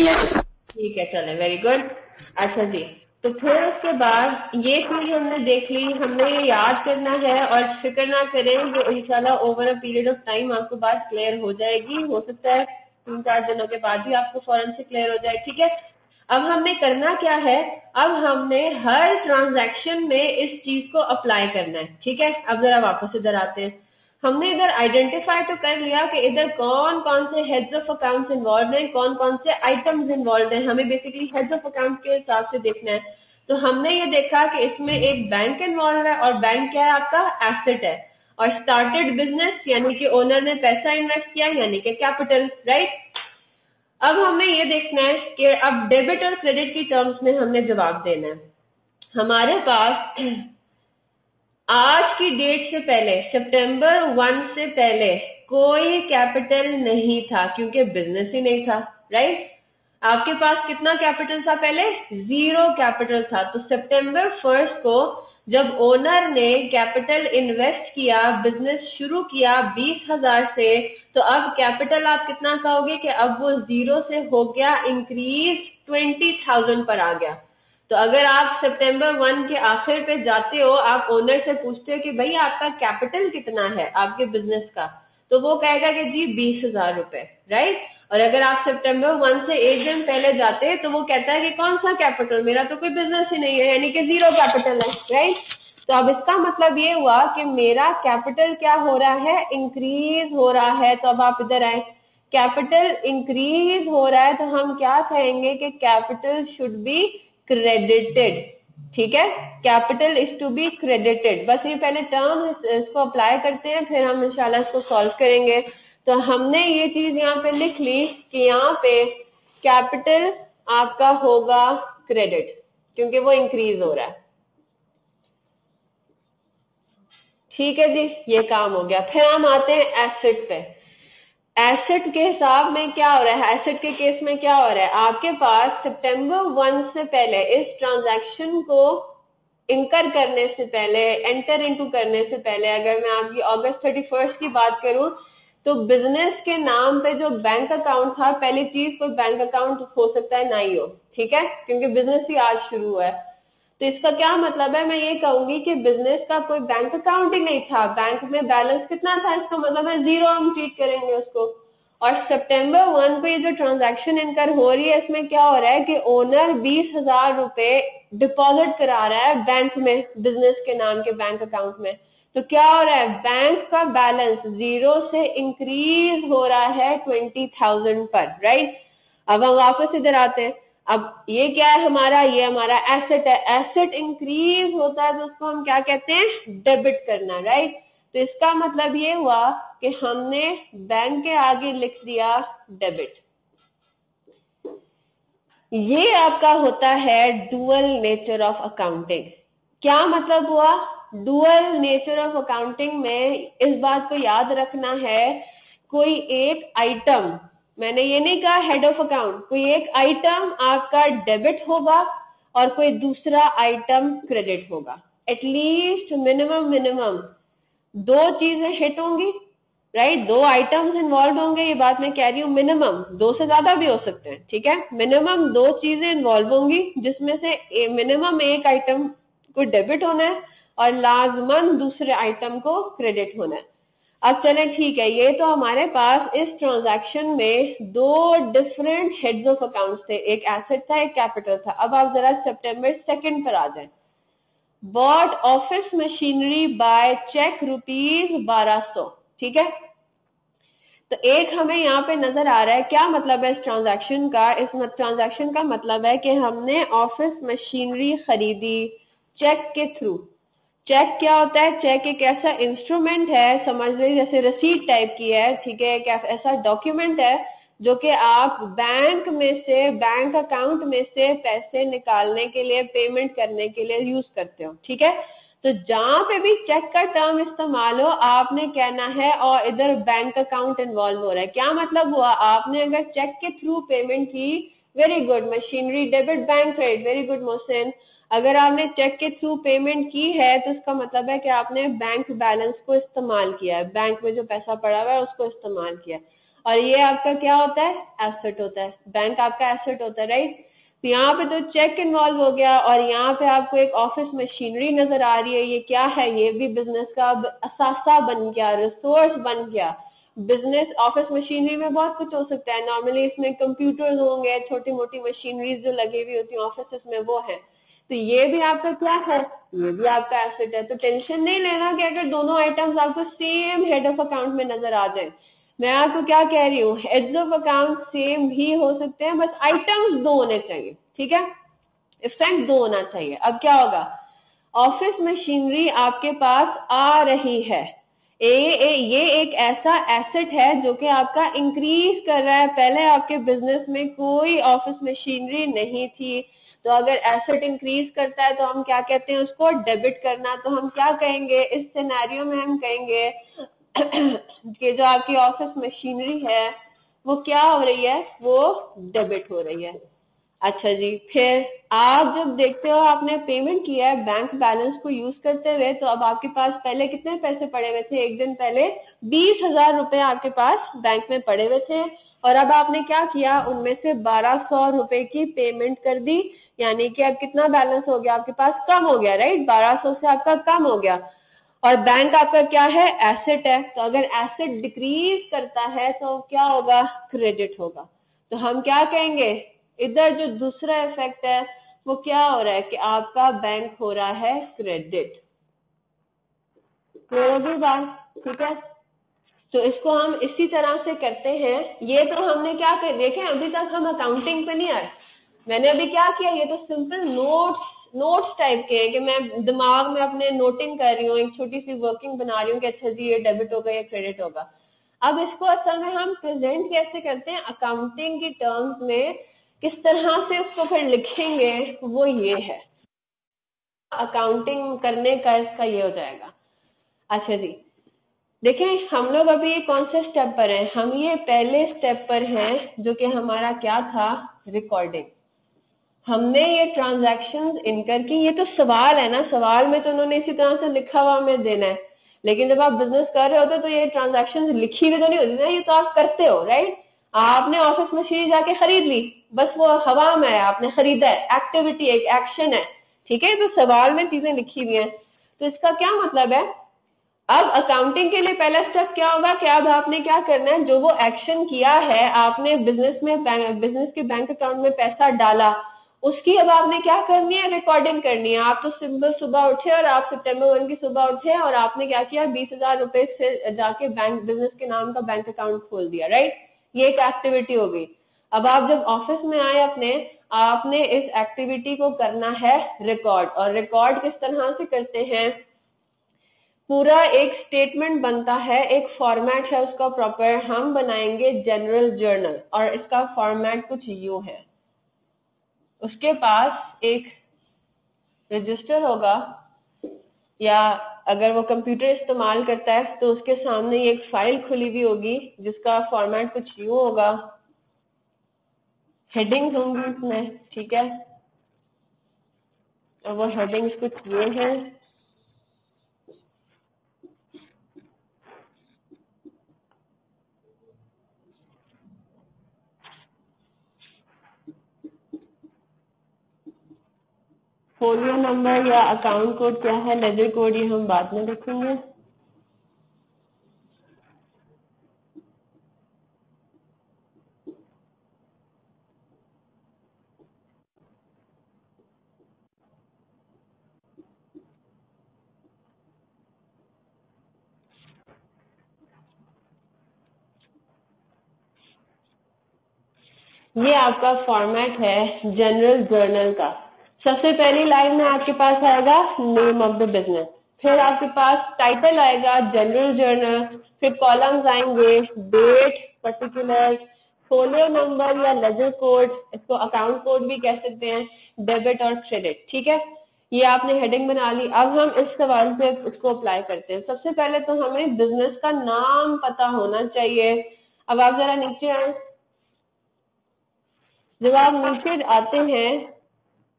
यस ठीक है चले। वेरी गुड अच्छा जी। तो फिर उसके बाद ये चीज़ हमने देख ली, हमने ये याद करना है और फ़िक्र ना करें जो इंशाल्लाह over a period of time आपको बात क्लियर हो जाएगी। हो सकता है तीन चार दिनों के बाद भी आपको फ़ौरन से क्लियर हो जाए, ठीक है? अब हमने करना क्या है? अब हमने हर ट्रांजैक्शन में इस चीज़ को अप्लाई करना है, ठीक है? अब जरा वापस इधर आते हैं। हमने इधर आइडेंटिफाई तो कर लिया कि इधर कौन कौन से हेड्स ऑफ़ अकाउंट्स इन्वॉल्व हैं, कौन कौन से आइटम्स इन्वॉल्व हैं। हमें बेसिकली हेड्स ऑफ़ अकाउंट के हिसाब से देखना है। तो हमने ये देखा कि इसमें एक बैंक इन्वॉल्व है और बैंक क्या है? आपका एसेट है। और स्टार्टेड बिज़नेस यानी कि ओनर ने पैसा इन्वेस्ट किया, यानी कि कैपिटल राइट अब हमें ये देखना है कि अब डेबिट और क्रेडिट की टर्म्स में हमने जवाब देना है। हमारे पास आज की डेट से पहले सितंबर वन से पहले कोई कैपिटल नहीं था, क्योंकि बिज़नेस ही नहीं था राइट आपके पास कितना कैपिटल था पहले? ज़ीरो कैपिटल था। तो सितंबर फ़र्स्ट को जब ओनर ने कैपिटल इन्वेस्ट किया बिज़नेस शुरू किया बीस हज़ार से तो अब कैपिटल आप कितना कहोगे कि अब वो ज़ीरो से हो गया इंक्रीज ट्वेंटी थाउज़ेंड पर आ गया। तो अगर आप सितंबर वन के आखिर पे जाते हो, आप ओनर से पूछते हो कि भाई आपका कैपिटल कितना है, आपके बिज़नेस का? तो वो कहेगा कि जी, बीस हज़ार रुपए राइट और अगर आप सितंबर वन से एक दिन पहले जाते हैं तो वो कहता है कि कौन सा कैपिटल मेरा तो कोई बिज़नेस ही नहीं है, यानी कि ज़ीरो कैपिटल है राइट तो अब इसका मतलब ये हुआ कि मेरा कैपिटल क्या हो रहा है? इंक्रीज हो रहा है। तो अब आप इधर आए। कैपिटल इंक्रीज हो रहा है तो हम क्या कहेंगे कि कैपिटल शुड बी क्रेडिटेड ठीक है? Capital is to be credited बस ये पहले टर्म इसको अप्लाई करते हैं, फिर हम इंशाल्लाह इसको सॉल्व करेंगे। तो हमने ये चीज़ यहाँ पे लिख ली कि यहाँ पे कैपिटल आपका होगा क्रेडिट क्योंकि वो इंक्रीज हो रहा है। ठीक है जी? ये काम हो गया। फिर हम आते हैं एसेट पे। एसेट के हिसाब में क्या हो रहा है? एसेट के केस में क्या हो रहा है? आपके पास सितंबर वन से पहले, इस ट्रांजैक्शन को इंकर करने से पहले एंटर इनटू करने से पहले, अगर मैं आपकी अगस्त थर्टी फ़र्स्ट की बात करूँ तो बिज़नेस के नाम पे जो बैंक अकाउंट था, पहली चीज़ कोई बैंक अकाउंट हो सकता है ना ही। हो ठीक है? क्योंकि बिज़नेस ही आज शुरू हुआ है। तो इसका क्या मतलब है? मैं ये कहूँगी कि बिज़नेस का कोई बैंक अकाउंट ही नहीं था। बैंक में बैलेंस कितना था? इसका मतलब है ज़ीरो हम ट्रीट करेंगे उसको। और सितंबर वन पे जो ट्रांजैक्शन इनकर हो रही है, इसमें क्या हो रहा है कि ओनर बीस हज़ार रुपए डिपॉजिट करा रहा है बैंक में बिज़नेस के नाम के बैंक अकाउंट में। तो क्या हो रहा है? बैंक का बैलेंस ज़ीरो से इंक्रीज हो रहा है ट्वेंटी थाउज़ेंड पर राइट अब हम वापस इधर आते हैं। अब ये क्या है हमारा? ये हमारा एसेट है। एसेट इंक्रीज होता है तो उसको हम क्या कहते हैं? डेबिट करना राइट तो इसका मतलब ये हुआ कि हमने बैंक के आगे लिख दिया डेबिट ये आपका होता है डुअल नेचर ऑफ़ अकाउंटिंग क्या मतलब हुआ? डुअल नेचर ऑफ़ अकाउंटिंग में इस बात को याद रखना है, कोई एक आइटम मैंने ये नहीं कहा हेड ऑफ़ अकाउंट कोई एक आइटम आपका डेबिट होगा और कोई दूसरा आइटम क्रेडिट होगा। एटलीस्ट मिनिमम मिनिमम दो चीज़ें हिट होंगी राइट दो आइटम्स इन्वॉल्व होंगे, ये बात मैं कह रही हूँ मिनिमम दो से ज़्यादा भी हो सकते हैं, ठीक है? मिनिमम दो चीज़ें इन्वॉल्व होंगी, जिसमें से मिनिमम एक आइटम को डेबिट होना है और लाजमन दूसरे आइटम को क्रेडिट होना है। अब चले, ठीक है, ये तो हमारे पास इस ट्रांजैक्शन में दो डिफरेंट हेड्स ऑफ़ अकाउंट थे, एक एसेट था, एक कैपिटल था। अब आप जरा सितंबर सेकंड पर आ जाए। Bought office machinery by cheque rupees बारह सौ, ठीक है? तो एक हमें यहाँ पे नज़र आ रहा है, क्या मतलब है इस ट्रांजैक्शन का? इस ट्रांजैक्शन का मतलब है कि हमने ऑफ़िस मशीनरी खरीदी चेक के थ्रू चेक क्या होता है? चेक एक ऐसा इंस्ट्रूमेंट है, समझ लीजिए जैसे रसीद टाइप की है, ठीक है? एक ऐसा डॉक्यूमेंट है, जो कि आप बैंक में से बैंक अकाउंट में से पैसे निकालने के लिए पेमेंट करने के लिए यूज़ करते हो, ठीक है? तो जहाँ पे भी चेक का टर्म इस्तेमाल हो, आपने कहना है और इधर बैंक अकाउंट इन्वॉल्व हो रहा है। क्या मतलब हुआ? आपने अगर चेक के थ्रू पेमेंट की very good machinery debit bank credit very good Mohsin. अगर आपने चेक के थ्रू पेमेंट की है तो इसका मतलब है कि आपने बैंक बैलेंस को इस्तेमाल किया है। बैंक में जो पैसा पड़ा हुआ है, उसको इस्तेमाल किया और ये आपका क्या होता है? एसेट होता है। बैंक आपका एसेट होता है राइट तो यहाँ पे तो चेक इन्वॉल्व हो गया और यहाँ पे आपको एक ऑफ़िस मशीनरी नज़र आ रही है। ये क्या है? ये भी बिज़नेस का अब असासा बन गया रिसोर्स बन गया। बिज़नेस ऑफ़िस मशीनरी में बहुत कुछ हो सकता है। नॉर्मली इसमें कंप्यूटर्स होंगे छोटी मोटी मशीनरीज जो लगी हुई होती है ऑफ़िस में, वो है। तो ये भी आपका क्या है? ये भी आपका एसेट है। तो टेंशन नहीं लेना कि अगर दोनों आइटम्स आपको सेम हेड ऑफ़ अकाउंट में नज़र आ जाए। मैं आपको क्या कह रही हूँ? हेड्स ऑफ़ अकाउंट सेम भी हो सकते हैं बस आइटम्स दो होने चाहिए ठीक है? इफ़ेक्ट दो होना चाहिए। अब क्या होगा? ऑफ़िस मशीनरी आपके पास आ रही है। ए, ए, ये एक ऐसा एसेट है जो कि आपका इंक्रीज कर रहा है। पहले आपके बिज़नेस में कोई ऑफ़िस मशीनरी नहीं थी। तो अगर एसेट इंक्रीज करता है तो हम क्या कहते हैं उसको? डेबिट करना। तो हम क्या कहेंगे? इस सिनेरियो में हम कहेंगे, कि जो आपकी ऑफ़िस मशीनरी है, वो क्या हो रही है? वो डेबिट हो रही है। अच्छा जी, फिर आप जब देखते हो आपने पेमेंट किया है बैंक बैलेंस को यूज़ करते हुए तो अब आपके पास पहले कितने पैसे पड़े हुए थे? एक दिन पहले बीस हज़ार रुपए आपके पास बैंक में पड़े हुए थे। और अब आपने क्या किया? उनमें से बारह सौ रुपए की पेमेंट कर दी। यानी कि अब कितना बैलेंस हो गया? आपके पास कम हो गया राइट बारह सौ से आपका कम हो गया। और बैंक आपका क्या है? एसेट है। तो अगर एसेट डिक्रीज करता है तो क्या होगा? क्रेडिट होगा। तो हम क्या कहेंगे? इधर जो दूसरा इफ़ेक्ट है, वो क्या हो रहा है कि आपका बैंक हो रहा है क्रेडिट होगी बात? ठीक है? तो इसको हम इसी तरह से करते हैं। ये तो हमने क्या कर देखे अभी तक हम अकाउंटिंग पे नहीं आए। मैंने अभी क्या किया, ये तो सिंपल नोट्स नोट्स टाइप के हैं कि मैं दिमाग में अपने नोटिंग कर रही हूँ, एक छोटी सी वर्किंग बना रही हूँ कि अच्छा जी, ये डेबिट होगा, या क्रेडिट होगा। अब इसको असल में हम प्रेजेंट कैसे करते हैं? अकाउंटिंग की टर्म्स में किस तरह से उसको फिर लिखेंगे, वो ये है। अकाउंटिंग करने का इसका ये हो जाएगा। अच्छा जी, देखें, हम लोग अभी कौन से स्टेप पर हैं? हम ये पहले स्टेप पर हैं, जो कि हमारा क्या था? रिकॉर्डिंग हमने ये ट्रांजैक्शन इनकर की, ये तो सवाल है ना। सवाल में तो उन्होंने इसी तरह से लिखा हुआ हमें देना है। लेकिन जब आप बिज़नेस कर रहे होते तो ये ट्रांजैक्शन लिखी हुई तो नहीं होती ना, ये तो आप करते हो राइट आपने ऑफ़िस मशीन जाके खरीद ली, बस वो हवा में है, आपने खरीदा है। एक्टिविटी एक एक्शन है, ठीक है? तो सवाल में चीज़ें लिखी हुई हैं। तो इसका क्या मतलब है? अब अकाउंटिंग के लिए पहला स्टेप क्या होगा? कि अब आपने क्या करना है? जो वो एक्शन किया है, आपने बिज़नेस में बिज़नेस के बैंक अकाउंट में पैसा डाला उसकी अब आपने क्या करनी है? रिकॉर्डिंग करनी है। आप तो सिंपल सुबह उठे और आप सितंबर वन की सुबह उठे और आपने क्या किया? बीस हज़ार रुपए से जाके बैंक बिज़नेस के नाम का बैंक अकाउंट खोल दिया राइट ये एक एक्टिविटी हो गई। अब आप जब ऑफ़िस में आए अपने, आपने इस एक्टिविटी को करना है रिकॉर्ड और रिकॉर्ड किस तरह से करते हैं? पूरा एक स्टेटमेंट बनता है, एक फॉर्मेट है उसका प्रॉपर हम बनाएँगे जनरल जर्नल और इसका फॉर्मेट कुछ यू है। उसके पास एक रजिस्टर होगा, या अगर वो कंप्यूटर इस्तेमाल करता है तो उसके सामने एक फ़ाइल खुली हुई होगी, जिसका फॉर्मेट कुछ यू होगा। हेडिंग्स होंगी उसमें, ठीक है? और वो हेडिंग्स कुछ ये हैं। फोलियो नंबर या अकाउंट कोड क्या है? लेजर कोड ये हम बाद में देखेंगे। ये आपका फॉर्मेट है जनरल जर्नल का। सबसे पहली लाइन में आपके पास आएगा नेम ऑफ़ द बिज़नेस फिर आपके पास टाइटल आएगा जनरल जर्नल फिर कॉलम्स आएँगे डेट पर्टिकुलर फोलियो नंबर या लेजर कोड इसको अकाउंट कोड भी कह सकते हैं डेबिट और क्रेडिट ठीक है? ये आपने हेडिंग बना ली। अब हम इस सवाल पे उसको अप्लाई करते हैं। सबसे पहले तो हमें बिज़नेस का नाम पता होना चाहिए। अब आप जरा नीचे आए। जब आप नीचे आते हैं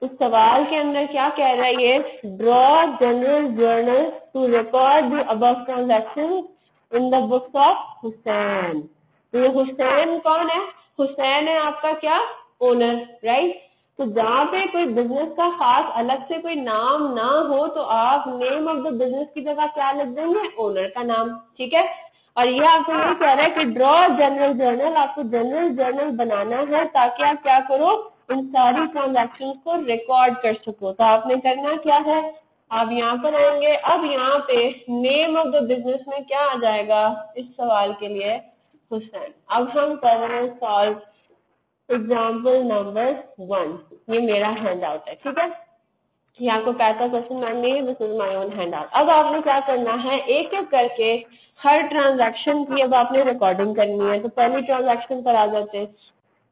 तो सवाल के अंदर क्या कह रहा है ये? Draw general journal to record the above transaction in the books of Hussain तो ये हुसैन कौन है? हुसैन है आपका क्या? ओनर राइट तो जहाँ पे कोई बिज़नेस का खास अलग से कोई नाम ना हो तो आप नेम ऑफ़ द बिज़नेस की जगह क्या लिख देंगे? ओनर का नाम, ठीक है? और ये आपको ये कह रहा है कि ड्रॉ जनरल जर्नल आपको जनरल जर्नल बनाना है ताकि आप क्या करो? इन सारी ट्रांजेक्शन को रिकॉर्ड कर सको। तो आपने करना क्या है? आप यहाँ पर आएँगे। अब यहाँ पे नेम ऑफ़ द बिज़नेस में क्या आ जाएगा? इस सवाल के लिए हुसैन अब हम कर रहे हैं सॉल्व एग्ज़ाम्पल नंबर वन ये मेरा हैंड आउट है, ठीक है? ये आपको कहता क्वेश्चन मैम नहीं this is my own handout अब आपने क्या करना है? एक एक करके हर ट्रांजैक्शन की अब आपने रिकॉर्डिंग करनी है। तो पहली ट्रांजैक्शन पर आ जाते हैं।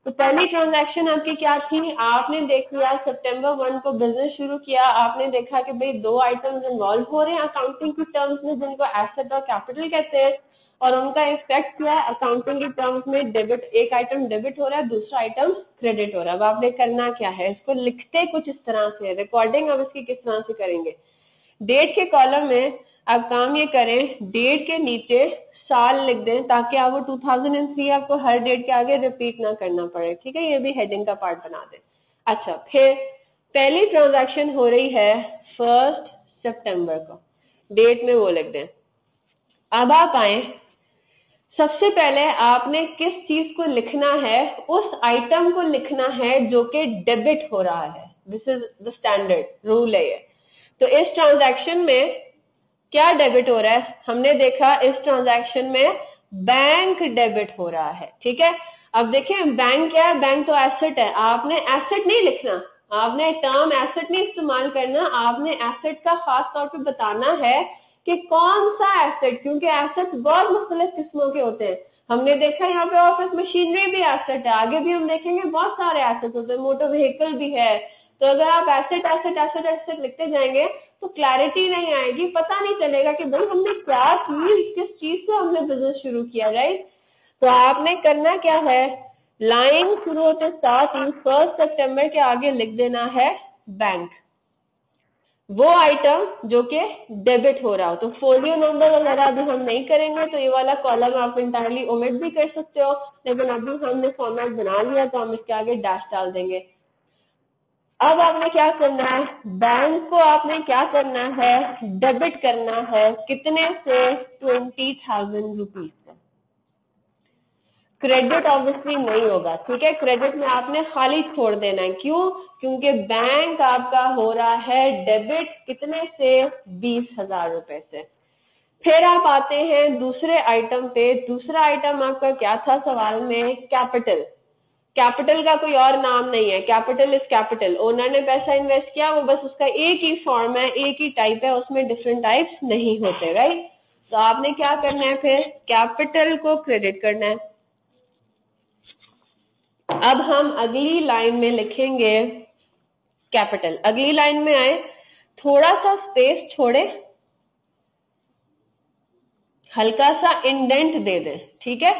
तो पहली ट्रांजैक्शन आपकी क्या थी? आपने देख लिया सितंबर वन को बिज़नेस शुरू किया। आपने देखा कि भाई दो आइटम्स इन्वॉल्व हो रहे हैं अकाउंटिंग की टर्म्स में, जिनको एसेट और कैपिटल कहते हैं, और उनका इफ़ेक्ट क्या है? अकाउंटिंग की टर्म्स में डेबिट एक आइटम डेबिट हो रहा है, दूसरा आइटम क्रेडिट हो रहा है। अब आपने करना क्या है? इसको लिखते कुछ इस तरह से रिकॉर्डिंग अब इसकी किस तरह से करेंगे? डेट के कॉलम में आप काम ये करें डेट के नीचे साल लिख दें ताकि आप वो 2003 आपको हर डेट के आगे रिपीट ना करना पड़े, ठीक है? ये भी हेडिंग का पार्ट बना दें। अच्छा फिर पहली ट्रांजैक्शन हो रही है फ़र्स्ट सितंबर को। डेट में वो लिख दें। अब आप आए। सबसे पहले आपने किस चीज़ को लिखना है, उस आइटम को लिखना है जो कि डेबिट हो रहा है। This is the standard rule है ये। तो इस ट्रांजैक्शन में क्या डेबिट हो रहा है? हमने देखा इस ट्रांजैक्शन में बैंक डेबिट हो रहा है, ठीक है? अब देखें बैंक क्या है? बैंक तो एसेट है। आपने एसेट नहीं लिखना। आपने टर्म एसेट नहीं इस्तेमाल करना। आपने एसेट का खास तौर पे बताना है कि कौन सा एसेट क्योंकि एसेट बहुत मुख्तलिफ़ किस्मों के होते हैं। हमने देखा यहाँ पे ऑफ़िस मशीनरी भी एसेट है। आगे भी हम देखेंगे बहुत सारे एसेट होते हैं। मोटर व्हीकल भी है। तो अगर आप एसेट एसेट एसेट एसेट लिखते जाएँगे तो क्लैरिटी नहीं आएगी, पता नहीं चलेगा कि भाई हमने क्या चीज़, किस चीज़ से हमने बिज़नेस शुरू किया राइट तो आपने करना क्या है? लाइन शुरू होते साथ ही फ़र्स्ट सितंबर के आगे लिख देना है बैंक वो आइटम जो कि डेबिट हो रहा हो तो फोलियो नंबर वगैरह अभी हम नहीं करेंगे तो ये वाला कॉलम आप इंटायरली ओमिट भी कर सकते हो, लेकिन अभी हमने फॉर्मेट बना लिया तो हम इसके आगे डैश डाल देंगे। अब आपने क्या करना है? बैंक को आपने क्या करना है? डेबिट करना है। कितने से? ट्वेंटी थाउज़ेंड रुपीज़ से। क्रेडिट ऑब्वियसली नहीं होगा, ठीक है? क्रेडिट में आपने खाली छोड़ देना है। क्यों? क्योंकि बैंक आपका हो रहा है डेबिट कितने से? बीस हज़ार रुपए से। फिर आप आते हैं दूसरे आइटम पे। दूसरा आइटम आपका क्या था सवाल में? कैपिटल कैपिटल का कोई और नाम नहीं है। कैपिटल इज़ कैपिटल ओनर ने पैसा इन्वेस्ट किया, वो बस उसका एक ही फॉर्म है, एक ही टाइप है, उसमें डिफरेंट टाइप्स नहीं होते राइट तो आपने क्या करना है फिर? कैपिटल को क्रेडिट करना है। अब हम अगली लाइन में लिखेंगे कैपिटल अगली लाइन में आए थोड़ा सा स्पेस छोड़े हल्का सा इंडेंट दे दें, ठीक है?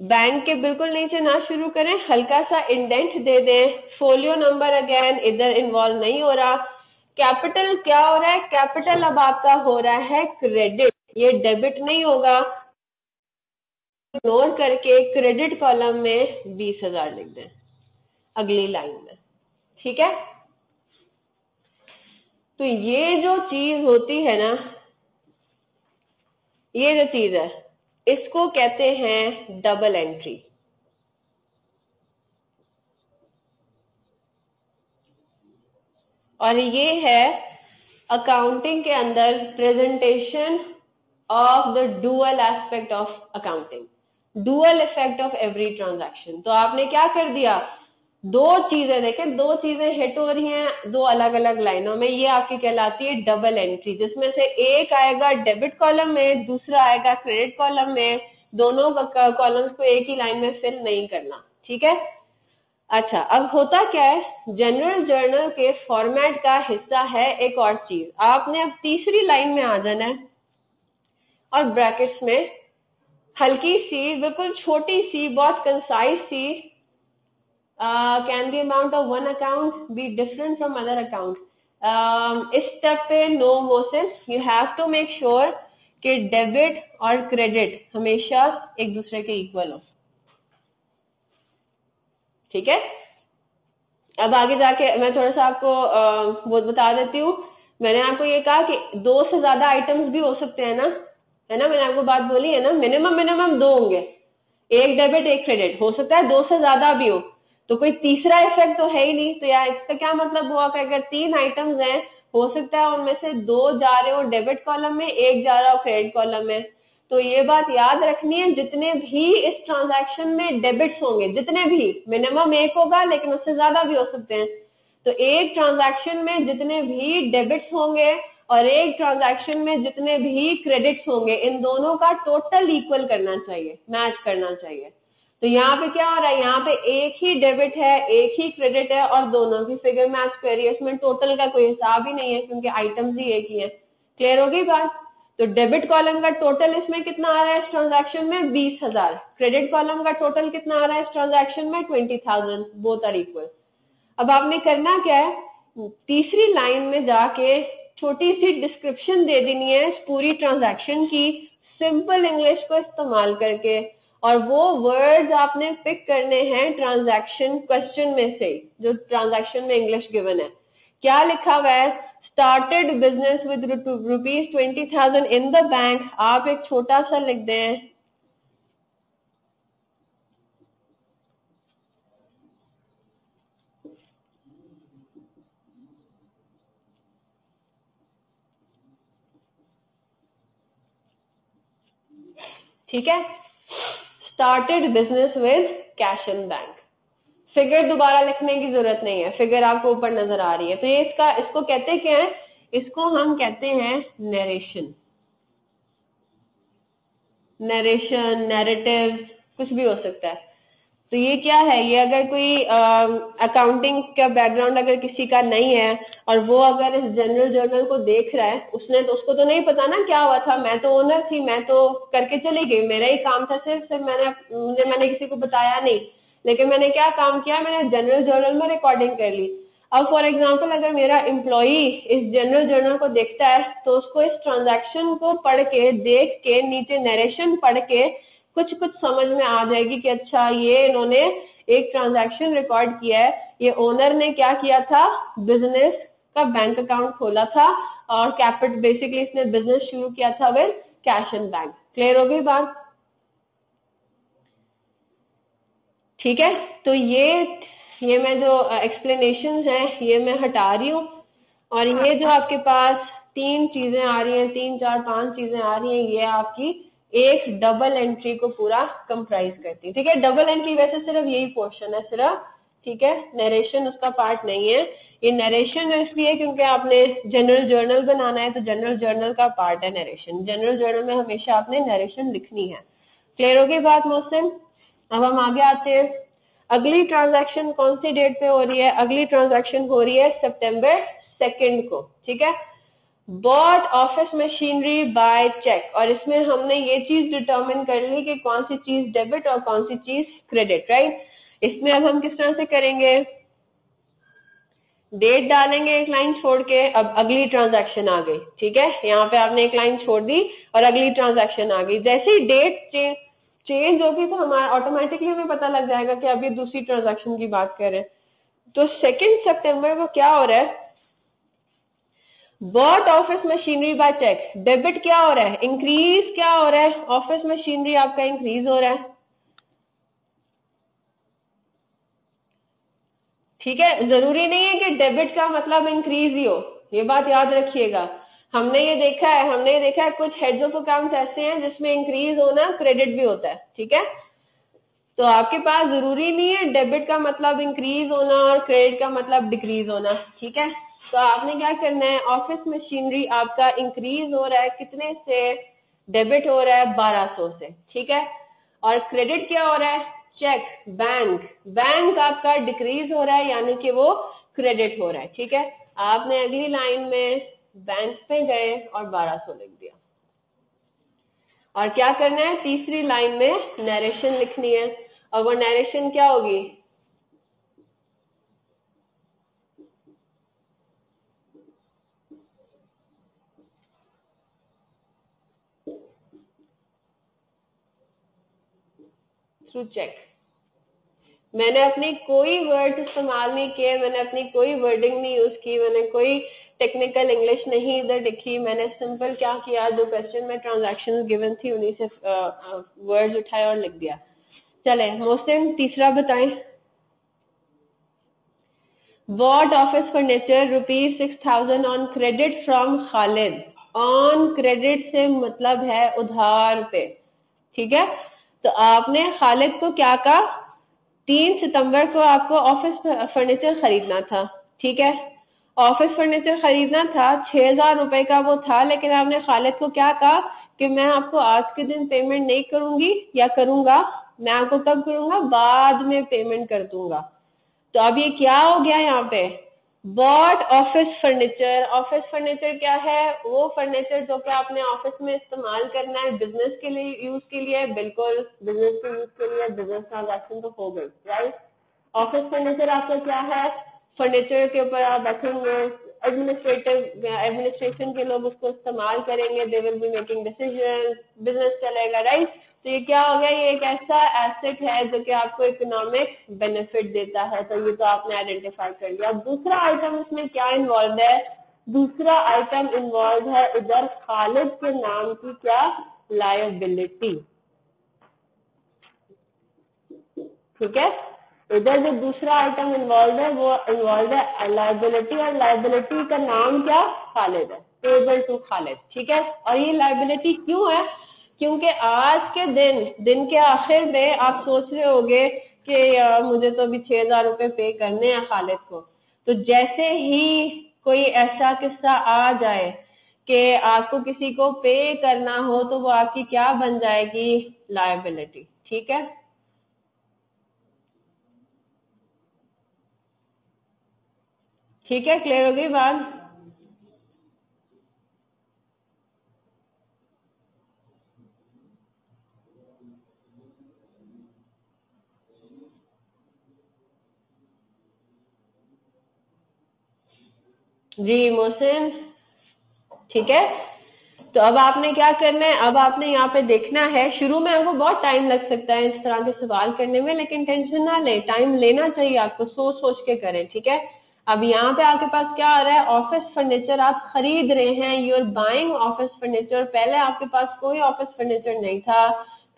बैंक के बिल्कुल नीचे ना शुरू करें, हल्का सा इंडेंट दे दें। फोलियो नंबर अगेन इधर इन्वॉल्व नहीं हो रहा। कैपिटल क्या हो रहा है? कैपिटल अब आपका हो रहा है क्रेडिट ये डेबिट नहीं होगा। इग्नोर करके क्रेडिट कॉलम में बीस हज़ार लिख दें। अगली लाइन में। ठीक है? तो ये जो चीज़ होती है ना, ये जो चीज़ है इसको कहते हैं डबल एंट्री और ये है अकाउंटिंग के अंदर presentation of the dual aspect of accounting dual effect of every transaction तो आपने क्या कर दिया? दो चीज़ें देखें, दो चीज़ें हिट हो रही हैं, दो अलग अलग लाइनों में, ये आपकी कहलाती है डबल एंट्री जिसमें से एक आएगा डेबिट कॉलम में, दूसरा आएगा क्रेडिट कॉलम में, दोनों कॉलम्स को एक ही लाइन में फिल नहीं करना, ठीक है? अच्छा अब होता क्या है? जनरल जर्नल के फॉर्मेट का हिस्सा है एक और चीज़, आपने अब तीसरी लाइन में आ जाना है, और ब्रैकेट्स में हल्की सी, बिल्कुल छोटी सी, बहुत concise C can the amount of one account be different from other account इस स्टेप पे no motion you have to make sure कि डेबिट और क्रेडिट हमेशा एक दूसरे के इक्वल हो। ठीक है? अब आगे जाके मैं थोड़ा सा आपको uh, वो बता देती हूँ। मैंने आपको ये कहा कि दो से ज़्यादा आइटम्स भी हो सकते हैं ना? है ना? मैंने आपको बात बोली है ना? मिनिमम मिनिमम दो होंगे। एक डेबिट एक क्रेडिट हो सकता है दो से ज़्यादा भी हो। तो कोई तीसरा इफ़ेक्ट तो है ही नहीं। तो यार, इसका क्या मतलब हुआ कि अगर तीन आइटम्स हैं, हो सकता है उनमें से दो जा रहे हो डेबिट कॉलम में, एक जा रहा हो क्रेडिट कॉलम में। तो ये बात याद रखनी है, जितने भी इस ट्रांजैक्शन में डेबिट्स होंगे, जितने भी मिनिमम एक होगा, लेकिन उससे ज़्यादा भी हो सकते हैं। तो एक ट्रांजैक्शन में जितने भी डेबिट्स होंगे और एक ट्रांजैक्शन में जितने भी क्रेडिट्स होंगे, इन दोनों का टोटल इक्वल करना चाहिए मैच करना चाहिए। तो यहाँ पे क्या हो रहा है? यहाँ पे एक ही डेबिट है, एक ही क्रेडिट है और दोनों की फिगर मैच कर रही है। इसमें टोटल का कोई हिसाब ही नहीं है क्योंकि आइटम्स ही एक ही है। क्लियर होगी बात? तो डेबिट कॉलम का टोटल इसमें कितना आ रहा है इस ट्रांजैक्शन में? बीस हज़ार। क्रेडिट कॉलम का टोटल कितना आ रहा है इस ट्रांजैक्शन में? Twenty thousand both are equal अब आपने करना क्या है? तीसरी लाइन में जाके छोटी सी डिस्क्रिप्शन दे देनी है इस पूरी ट्रांजेक्शन की। सिंपल इंग्लिश को इस्तेमाल करके। और वो वर्ड्स आपने पिक करने हैं ट्रांजैक्शन क्वेश्चन में से, जो ट्रांजैक्शन में इंग्लिश गिवन है। क्या लिखा हुआ है? Started business with rupees twenty thousand in the bank आप एक छोटा सा लिख दें। ठीक है? Started business with cash in bank figure दोबारा लिखने की ज़रूरत नहीं है फिगर आपको ऊपर नज़र आ रही है। तो ये इसका, इसको कहते क्या है? इसको हम कहते हैं नरेशन नरेशन नैरेटिव कुछ भी हो सकता है। तो ये क्या है? ये अगर कोई अकाउंटिंग का बैकग्राउंड अगर किसी का नहीं है और वो अगर इस जनरल जर्नल को देख रहा है, उसने तो उसको तो नहीं पता ना क्या हुआ था। मैं तो ओनर थी, मैं तो करके चली गई। मेरा ही काम था सिर्फ़ सिर्फ़ मैंने, मुझे, मैंने किसी को बताया नहीं। लेकिन मैंने क्या काम किया? मैंने जनरल जर्नल में रिकॉर्डिंग कर ली। अब फॉर एग्ज़ाम्पल अगर मेरा एम्प्लॉई इस जनरल जर्नल को देखता है तो उसको इस ट्रांजेक्शन को पढ़ के, देख के, नीचे नरेशन पढ़ के कुछ कुछ समझ में आ जाएगी कि अच्छा ये इन्होंने एक ट्रांजैक्शन रिकॉर्ड किया है। ये ओनर ने क्या किया था? बिज़नेस का बैंक अकाउंट खोला था और कैपिट बेसिकली इसने बिज़नेस शुरू किया था with cash and bank clear हो गई बात? ठीक है? तो ये ये मैं जो एक्सप्लेनेशन है, ये मैं हटा रही हूँ। और ये जो आपके पास तीन चीज़ें आ रही हैं, तीन, चार, पाँच चीज़ें आ रही हैं, ये आपकी एक डबल एंट्री को पूरा कंप्राइज करती है। ठीक है? डबल एंट्री वैसे सिर्फ़ यही पोर्शन है, सिर्फ़, ठीक है? नरेशन उसका पार्ट नहीं है। ये नरेशन इसलिए क्योंकि आपने जनरल जर्नल बनाना है तो जनरल जर्नल का पार्ट है नरेशन जनरल जर्नल में हमेशा आपने नरेशन लिखनी है। क्लियर होगी बात मोहसिन अब हम आगे आते हैं। अगली ट्रांजैक्शन कौन सी डेट पे हो रही है? अगली ट्रांजैक्शन हो रही है सितंबर सेकेंड को, ठीक है? Bought office machinery by cheque और इसमें हमने ये चीज़ डिटर्मिन कर ली कि कौन सी चीज़ डेबिट और कौन सी चीज़ क्रेडिट राइट इसमें अब हम किस तरह से करेंगे? डेट डालेंगे एक लाइन छोड़ के, अब अगली ट्रांजैक्शन आ गई, ठीक है? यहाँ पे आपने एक लाइन छोड़ दी और अगली ट्रांजैक्शन आ गई। जैसे ही डेट चेंज होगी तो हमारा ऑटोमेटिकली हमें पता लग जाएगा कि अभी दूसरी ट्रांजैक्शन की बात कर रहे हैं। तो सेकेंड सितंबर को क्या हो रहा है? Bought office machinery by cheque debit क्या हो रहा है इंक्रीज क्या हो रहा है ऑफ़िस मशीनरी आपका इंक्रीज हो रहा है ठीक है? ज़रूरी नहीं है कि डेबिट का मतलब इंक्रीज ही हो। ये बात याद रखिएगा। हमने ये देखा है, हमने ये देखा है, कुछ हेड्स ऑफ़ अकाउंट ऐसे हैं जिसमें इंक्रीज होना क्रेडिट भी होता है, ठीक है? तो आपके पास ज़रूरी नहीं है डेबिट का मतलब इंक्रीज होना और क्रेडिट का मतलब डिक्रीज होना, ठीक है? तो आपने क्या करना है? ऑफ़िस मशीनरी आपका इंक्रीज हो रहा है। कितने से? डेबिट हो रहा है 1200 से ठीक है? और क्रेडिट क्या हो रहा है? चेक बैंक बैंक आपका डिक्रीज हो रहा है, यानी कि वो क्रेडिट हो रहा है। ठीक है? आपने अगली लाइन में बैंक पे गए और 1200 लिख दिया। और क्या करना है? तीसरी लाइन में नरेशन लिखनी है। और वो नरेशन क्या होगी? टू चेक मैंने अपनी कोई वर्ड इस्तेमाल नहीं किए, मैंने अपनी कोई वर्डिंग नहीं यूज़ की, मैंने कोई टेक्निकल इंग्लिश नहीं इधर लिखी मैंने सिंपल क्या किया जो क्वेश्चन में ट्रांजैक्शन गिवन थी, उन्हीं से वर्ड उठाए और लिख दिया। चले, मोहसिन, तीसरा बताएँ। Bought office furniture rupees six thousand on credit from Khalid on credit से मतलब है उधार पे। ठीक है? तो आपने खालिद को क्या कहा? तीन सितंबर को आपको ऑफ़िस फर्नीचर खरीदना था, ठीक है? ऑफ़िस फर्नीचर खरीदना था, छह हज़ार रुपए का वो था, लेकिन आपने खालिद को क्या कहा? कि मैं आपको आज के दिन पेमेंट नहीं करूँगी या करूँगा, मैं आपको कब करूँगा? बाद में पेमेंट कर दूँगा। तो अब ये क्या हो गया यहाँ पे? Bought office furniture office furniture क्या है? वो फर्नीचर जो कि आपने ऑफ़िस में इस्तेमाल करना है बिज़नेस के लिए यूज़ के लिए, बिल्कुल बिज़नेस के यूज़ के लिए बिज़नेस ट्रांजेक्शन तो हो गई राइट ऑफ़िस फर्नीचर आपका क्या है? फर्नीचर के ऊपर आप बैठेंगे एडमिनिस्ट्रेटिव एडमिनिस्ट्रेशन के लोग उसको इस्तेमाल करेंगे they will be making decision business चलेगा राइट तो ये क्या हो गया? ये एक ऐसा एसेट है जो कि आपको इकोनॉमिक बेनिफिट देता है। तो ये तो आपने आइडेंटिफाई कर लिया। दूसरा आइटम इसमें क्या इन्वॉल्व है? दूसरा आइटम इन्वॉल्व है इधर खालिद के नाम की क्या लाइबिलिटी ठीक है? इधर जो दूसरा आइटम इन्वॉल्व है, वो इन्वॉल्व है लाइबिलिटी और लाइबिलिटी का नाम क्या? खालिद है। Payable to Khalid. ठीक है? और ये लाइबिलिटी क्यों है? क्योंकि आज के दिन दिन के आखिर में आप सोच रहे होगे कि मुझे तो अभी छह हज़ार रुपए पे करने हैं खालिद को। तो जैसे ही कोई ऐसा किस्सा आ जाए कि आपको किसी को पे करना हो तो वो आपकी क्या बन जाएगी? लाइबिलिटी ठीक है? ठीक है? क्लियर होगी बात? जी मोहसिन ठीक है? तो अब आपने क्या करना है? अब आपने यहाँ पे देखना है। शुरू में आपको बहुत टाइम लग सकता है इस तरह के सवाल करने में, लेकिन टेंशन ना ले। टाइम लेना चाहिए आपको सोच सोच के करें, ठीक है? अब यहाँ पे आपके पास क्या आ रहा है? ऑफ़िस फर्नीचर आप खरीद रहे हैं। You are buying office furniture पहले आपके पास कोई ऑफ़िस फर्नीचर नहीं था।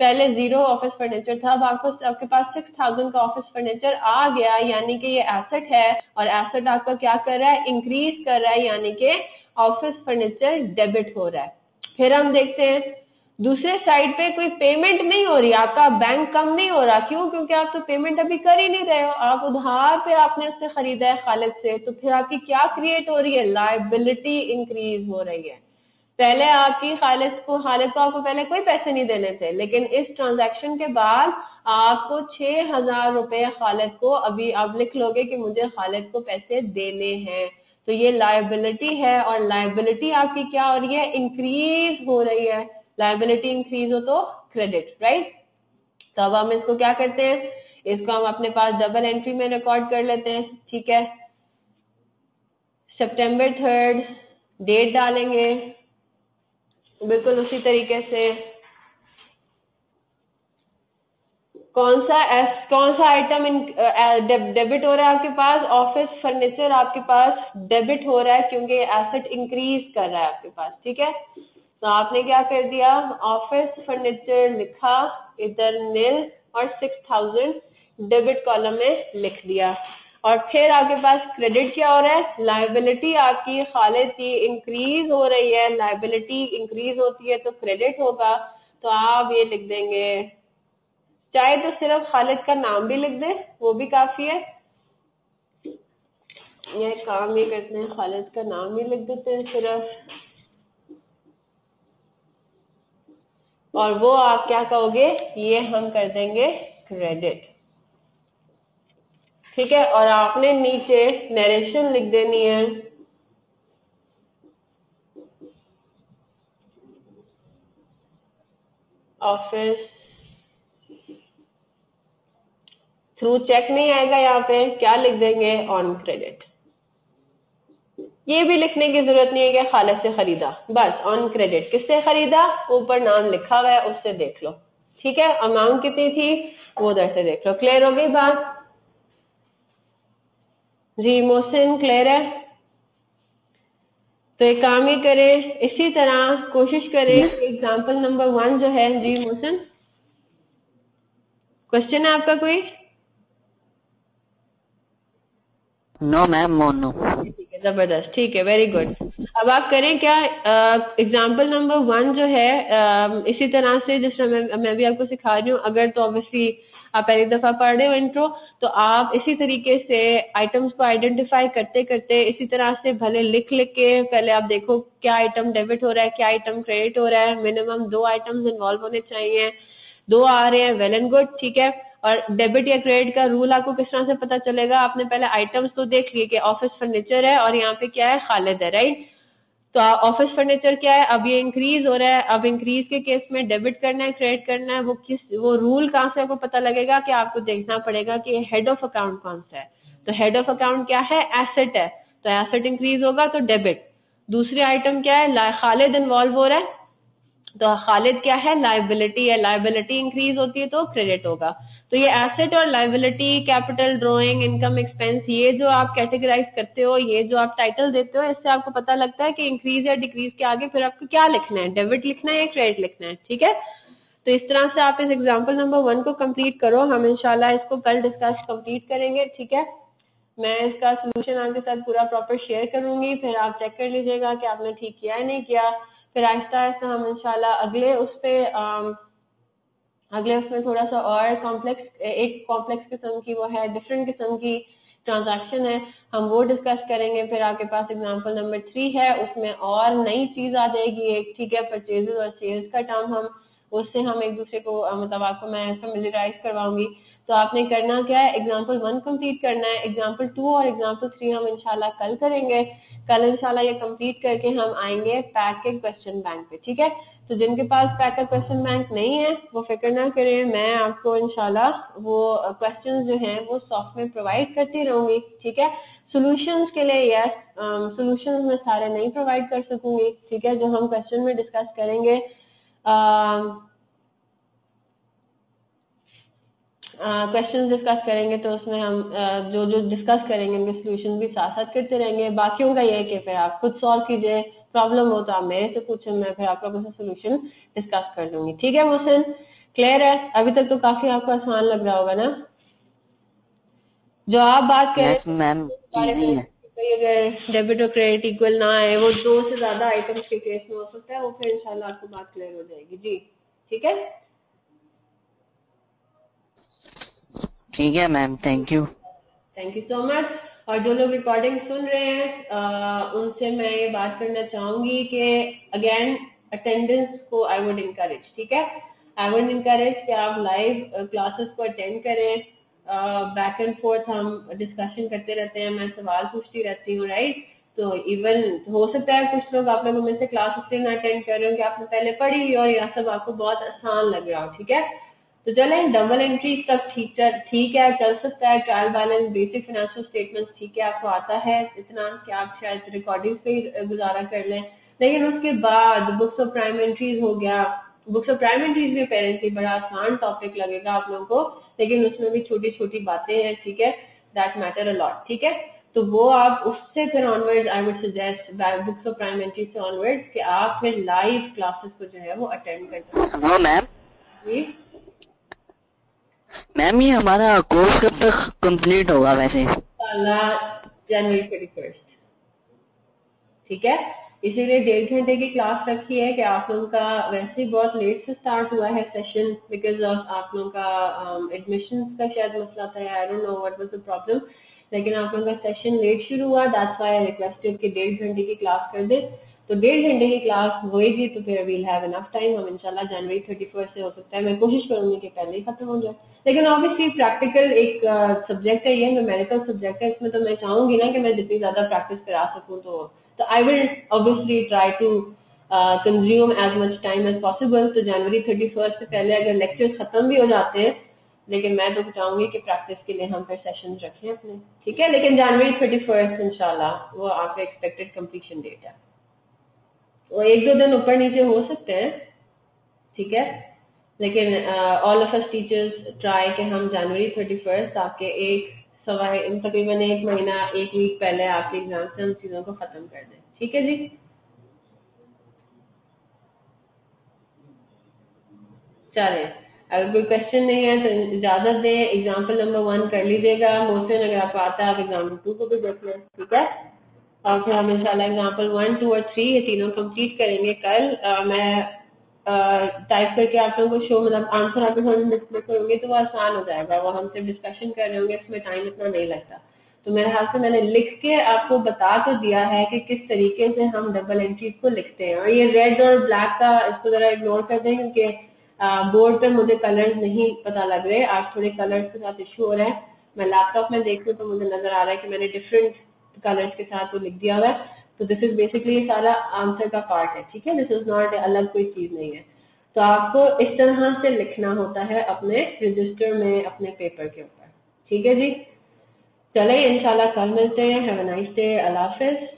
पहले ज़ीरो ऑफ़िस फर्नीचर था, अब आपको, आपके पास सिक्स थाउज़ेंड का ऑफ़िस फर्नीचर आ गया, यानी कि ये एसेट है, और एसेट आपका क्या कर रहा है? इंक्रीज कर रहा है, यानी कि ऑफ़िस फर्नीचर डेबिट हो रहा है। फिर हम देखते हैं, दूसरे साइड पे कोई पेमेंट नहीं हो रही, आपका बैंक कम नहीं हो रहा। क्यों? क्योंकि आप तो पेमेंट अभी कर ही नहीं रहे हो। आप उधार पे आपने उससे खरीदा है खालिद से तो फिर आपकी क्या क्रिएट हो रही है? लाइबिलिटी इंक्रीज हो रही है। पहले आपकी खालिद को खालिद को आपको पहले कोई पैसे नहीं देने थे, लेकिन इस ट्रांजैक्शन के बाद आपको छह हज़ार रुपए खालिद को अभी आप लिख लोगे कि मुझे खालिद को पैसे देने हैं। तो ये लाइबिलिटी है और लाइबिलिटी आपकी क्या हो रही है? इंक्रीज हो रही है। लाइबिलिटी इंक्रीज हो तो क्रेडिट राइट तो अब हम इसको क्या करते हैं? इसको हम अपने पास डबल एंट्री में रिकॉर्ड कर लेते हैं, ठीक है? सितंबर थर्ड डेट डालेंगे। बिल्कुल उसी तरीके से। कौन सा कौन सा आइटम इन डेबिट हो रहा है आपके पास? ऑफ़िस फर्नीचर आपके पास डेबिट हो रहा है क्योंकि एसेट इंक्रीज कर रहा है आपके पास, ठीक है? तो आपने क्या कर दिया? ऑफ़िस फर्नीचर लिखा, इधर नील और सिक्स थाउज़ेंड डेबिट कॉलम में लिख दिया। और फिर आपके पास क्रेडिट क्या हो रहा है? लाइबिलिटी आपकी खालिद की इंक्रीज हो रही है। लाइबिलिटी इंक्रीज होती है तो क्रेडिट होगा। तो आप ये लिख देंगे। चाहे तो सिर्फ़ खालिद का नाम भी लिख दे, वो भी काफ़ी है। ये काम ये करते हैं, खालिद का नाम भी लिख देते हैं सिर्फ़। और वो आप क्या कहोगे? ये हम कर देंगे क्रेडिट ठीक है? और आपने नीचे नरेशन लिख देनी है। ऑफ़िस थ्रू चेक नहीं आएगा यहाँ पे। क्या लिख देंगे? ऑन क्रेडिट ये भी लिखने की ज़रूरत नहीं है कि खालिद से खरीदा। बस ऑन क्रेडिट किससे खरीदा? ऊपर नाम लिखा हुआ है, उससे देख लो। ठीक है? अमाउंट कितनी थी? वो उधर से देख लो। क्लियर हो गई बात? जी मोहसिन क्लियर है? तो एक काम ही करें इसी तरह कोशिश करें एग्ज़ाम्पल नंबर वन जो है जी मोहसिन। क्वेश्चन है आपका कोई? नो मैम मोनो ठीक है ज़बरदस्त। ठीक है वेरी गुड अब आप करें क्या एग्ज़ाम्पल नंबर वन जो है uh, इसी तरह से जिस मैं, मैं भी आपको सिखा रही हूँ अगर तो ऑब्वियसली आप पहली दफ़ा पढ़ रहे हो इंट्रो तो आप इसी तरीके से आइटम्स को आइडेंटिफाई करते करते इसी तरह से भले लिख लिख के पहले आप देखो क्या आइटम डेबिट हो रहा है, क्या आइटम क्रेडिट हो रहा है मिनिमम दो आइटम्स इन्वॉल्व होने चाहिए। दो आ रहे हैं वेल एंड गुड ठीक है? और डेबिट या क्रेडिट का रूल आपको किस तरह से पता चलेगा? आपने पहले आइटम्स तो देख लिए कि ऑफ़िस फर्नीचर है और यहाँ पे क्या है? खालिद है राइट तो ऑफ़िस फर्नीचर क्या है? अब ये इंक्रीज हो रहा है। अब इंक्रीज के केस में डेबिट करना है क्रेडिट करना है, वो किस, वो रूल कहाँ से आपको पता लगेगा कि आपको देखना पड़ेगा कि हेड ऑफ़ अकाउंट कौन सा है। तो हेड ऑफ़ अकाउंट क्या है? एसेट है। तो एसेट इंक्रीज होगा तो डेबिट दूसरी आइटम क्या है? खालिद इन्वॉल्व हो रहा है। तो खालिद क्या है? लाइबिलिटी है। लाइबिलिटी इंक्रीज होती है तो क्रेडिट होगा। तो ये एसेट और liability capital drawing income expense ये जो आप कैटेगराइज करते हो, ये जो आप टाइटल देते हो, इससे आपको पता लगता है कि इंक्रीज या डिक्रीज के आगे फिर आपको क्या लिखना है? डेबिट लिखना है या क्रेडिट लिखना है? ठीक है? तो इस तरह से आप इस एग्ज़ाम्पल नंबर वन को कंप्लीट करो। हम इनशाला इसको कल डिस्कस कंप्लीट करेंगे। ठीक है? मैं इसका सोल्यूशन आपके साथ पूरा प्रॉपर शेयर करूँगी। फिर आप चेक कर लीजिएगा कि आपने ठीक किया है, नहीं किया। फिर आहिस्ता आहिस्ता हम इंशाल्लाह अगले उस पर अगले उसमें थोड़ा सा और कॉम्प्लेक्स एक कॉम्प्लेक्स किस्म की वो है डिफरेंट किस्म की ट्रांजैक्शन है। हम वो डिस्कस करेंगे, फिर आपके पास एग्जांपल नंबर थ्री है, उसमें और नई चीज़ आ जाएगी, एक ठीक है परचेजेस और सेल्स का टर्म हम, उससे हम एक दूसरे को मतलब आपको मैं फेमिलराइज करवाऊँगी। तो आपने करना क्या है? एग्ज़ाम्पल वन कंप्लीट करना है एग्ज़ाम्पल टू और एग्ज़ाम्पल थ्री हम इंशाल्लाह कल करेंगे। कल इंशाल्लाह ये कंप्लीट करके हम आएँगे पैक के क्वेश्चन बैंक पे, ठीक है? तो जिनके पास पैक का क्वेश्चन बैंक नहीं है वो फ़िक्र ना करें मैं आपको इनशाला वो क्वेश्चन जो हैं वो सॉफ्टवेयर प्रोवाइड करती रहूँगी ठीक है? सॉल्यूशंस के लिए यस सॉल्यूशंस मैं सारे नहीं प्रोवाइड कर सकूँगी ठीक है? जो हम क्वेश्चन में डिस्कस करेंगे क्वेश्चन डिस्कस करेंगे तो उसमें हम uh, जो जो डिस्कस करेंगे उनके सोल्यूशन भी साथ साथ करते रहेंगे। बाकियों का ये है कि फिर आप खुद सॉल्व कीजिए प्रॉब्लम हो तो आप मेरे से पूछे मैं फिर आपका कुछ सोल्यूशन डिस्कस कर दूँगी ठीक है मोहसिन क्लियर है? अभी तक तो काफ़ी आपको आसान लग रहा होगा ना? जो आप बात करें मैम अगर डेबिट और क्रेडिट इक्वल ना आए वो दो से ज़्यादा आइटम्स के केस में हो सकता है वो फिर इंशाल्लाह आपको बात क्लियर हो जाएगी। जी ठीक है? ठीक है ma'am thank you thank you so much और जो लोग रिकॉर्डिंग सुन रहे हैं आ, उनसे मैं ये बात करना चाहूँगी कि अगेन अटेंडेंस को आई वुड इनकरेज ठीक है? आई वुड इंकरेज कि आप लाइव क्लासेस को अटेंड करें। बैक एंड फोर्थ हम डिस्कशन करते रहते हैं मैं सवाल पूछती रहती हूँ राइट तो इवन हो सकता है कुछ लोग आप लोगों में से क्लास अटेंड कर रहे हो कि आपने पहले पढ़ी और यह सब आपको बहुत आसान लग रहा हो ठीक है? तो जो चले डबल एंट्री तक ठीक ठीक है चल सकता है trial balance basic financial statement ठीक है आपको आता है इतना कि आप शायद रिकॉर्डिंग पे गुजारा कर लें। लेकिन उसके बाद बुक्स ऑफ़ प्राइम एंट्रीज हो गया। बुक्स ऑफ़ प्राइम एंट्रीज भी पेरेंटली बड़ा आसान टॉपिक लगेगा आप लोगों को लेकिन उसमें भी छोटी छोटी बातें हैं ठीक है? दैट मैटर अलॉट ठीक है? तो वो आप उससे फिर onward I would suggest books of prime entries से ऑनवर्ड कि आप फिर लाइव क्लासेस को जो है वो अटेंड कर मैम जी? मैम ये हमारा कोर्स कब तक कंप्लीट होगा वैसे? जनवरी थर्टी फ़र्स्ट ठीक है? इसीलिए डेढ़ घंटे की क्लास रखी है कि आप लोगों का वैसे बहुत लेट से स्टार्ट हुआ है सेशन बिकॉज़ ऑफ़ आप लोगों का एडमिशन um, का शायद मसला था I don't know what was the problem लेकिन आप लोगों का सेशन लेट शुरू हुआ दैट्स व्हाई आई रिक्वेस्टेड कि डेढ़ घंटे की क्लास कर दे। तो डेढ़ घंटे की क्लास होएगी तो फिर वील हैव इनफ टाइम हम इंशाल्लाह जनवरी थर्टी फ़र्स्ट से हो सकता है। मैं कोशिश करूँगी कि पहले ही खत्म हो जाए। लेकिन ऑब्वियसली प्रैक्टिकल एक सब्जेक्ट है, ये मेडिकल सब्जेक्ट है। इसमें तो मैं चाहूँगी ना कि मैं जितनी ज़्यादा प्रैक्टिस करा सकूँ तो I will obviously try to consume as much time as possible तो जनवरी थर्टी फ़र्स्ट से पहले अगर लेक्चर खत्म भी हो जाते हैं, लेकिन मैं तो चाहूँगी कि प्रैक्टिस के लिए हम फिर सेशन रखें अपने। ठीक है? लेकिन जनवरी थर्टी फ़र्स्ट इनशाला वो आपका एक्सपेक्टेड कम्प्लीशन डेट है। वो एक दो दिन ऊपर नीचे हो सकते हैं, ठीक है? लेकिन all of us teachers try कि हम जनवरी थर्टी फ़र्स्ट आपके एक सवा तकरीबन एक महीना, एक वीक पहले आपके एग्ज़ाम से हम चीज़ों को खत्म कर दें। ठीक है जी? चले। अगर कोई क्वेश्चन नहीं है तो इजाज़त दें एग्ज़ाम्पल नंबर वन कर लीजिएगा। मोहसिन, अगर आपको आता है, आप एग्ज़ाम्पल टू को भी देख लें, ठीक है? और फिर हम इंशाल्लाह एग्ज़ाम्पल वन टू और थ्री ये तीनों कंप्लीट करेंगे कल। आ, मैं टाइप करके आप लोगों को शो मतलब आंसर आपके सामने डिस्प्ले करूँगी तो वो आसान हो जाएगा। वो हम सिर्फ़ डिस्कशन कर रहे होंगे इसमें टाइम इतना नहीं लगता। तो मेरे हाथ से मैंने लिख के आपको बता तो दिया है कि किस तरीके से हम डबल एंट्रीज को लिखते हैं। और ये रेड और ब्लैक का इसको जरा इग्नोर कर दें क्योंकि बोर्ड पे मुझे कलर नहीं पता लग रहे। आज थोड़े कलर्स के साथ इशू हो रहा है। मैं लैपटॉप में देख रही हूँ तो मुझे नज़र आ रहा है कि मैंने डिफरेंट कलर्स के साथ वो लिख दिया हुआ है। तो दिस इज़ बेसिकली सारा आंसर का पार्ट है, ठीक है? दिस इज़ नॉट अलग कोई चीज़ नहीं है। तो आपको इस तरह से लिखना होता है अपने रजिस्टर में, अपने पेपर के ऊपर। ठीक है जी? चले, इंशाल्लाह कल मिलते हैं। हैव अ नाइस डे अल्लाह हाफिज।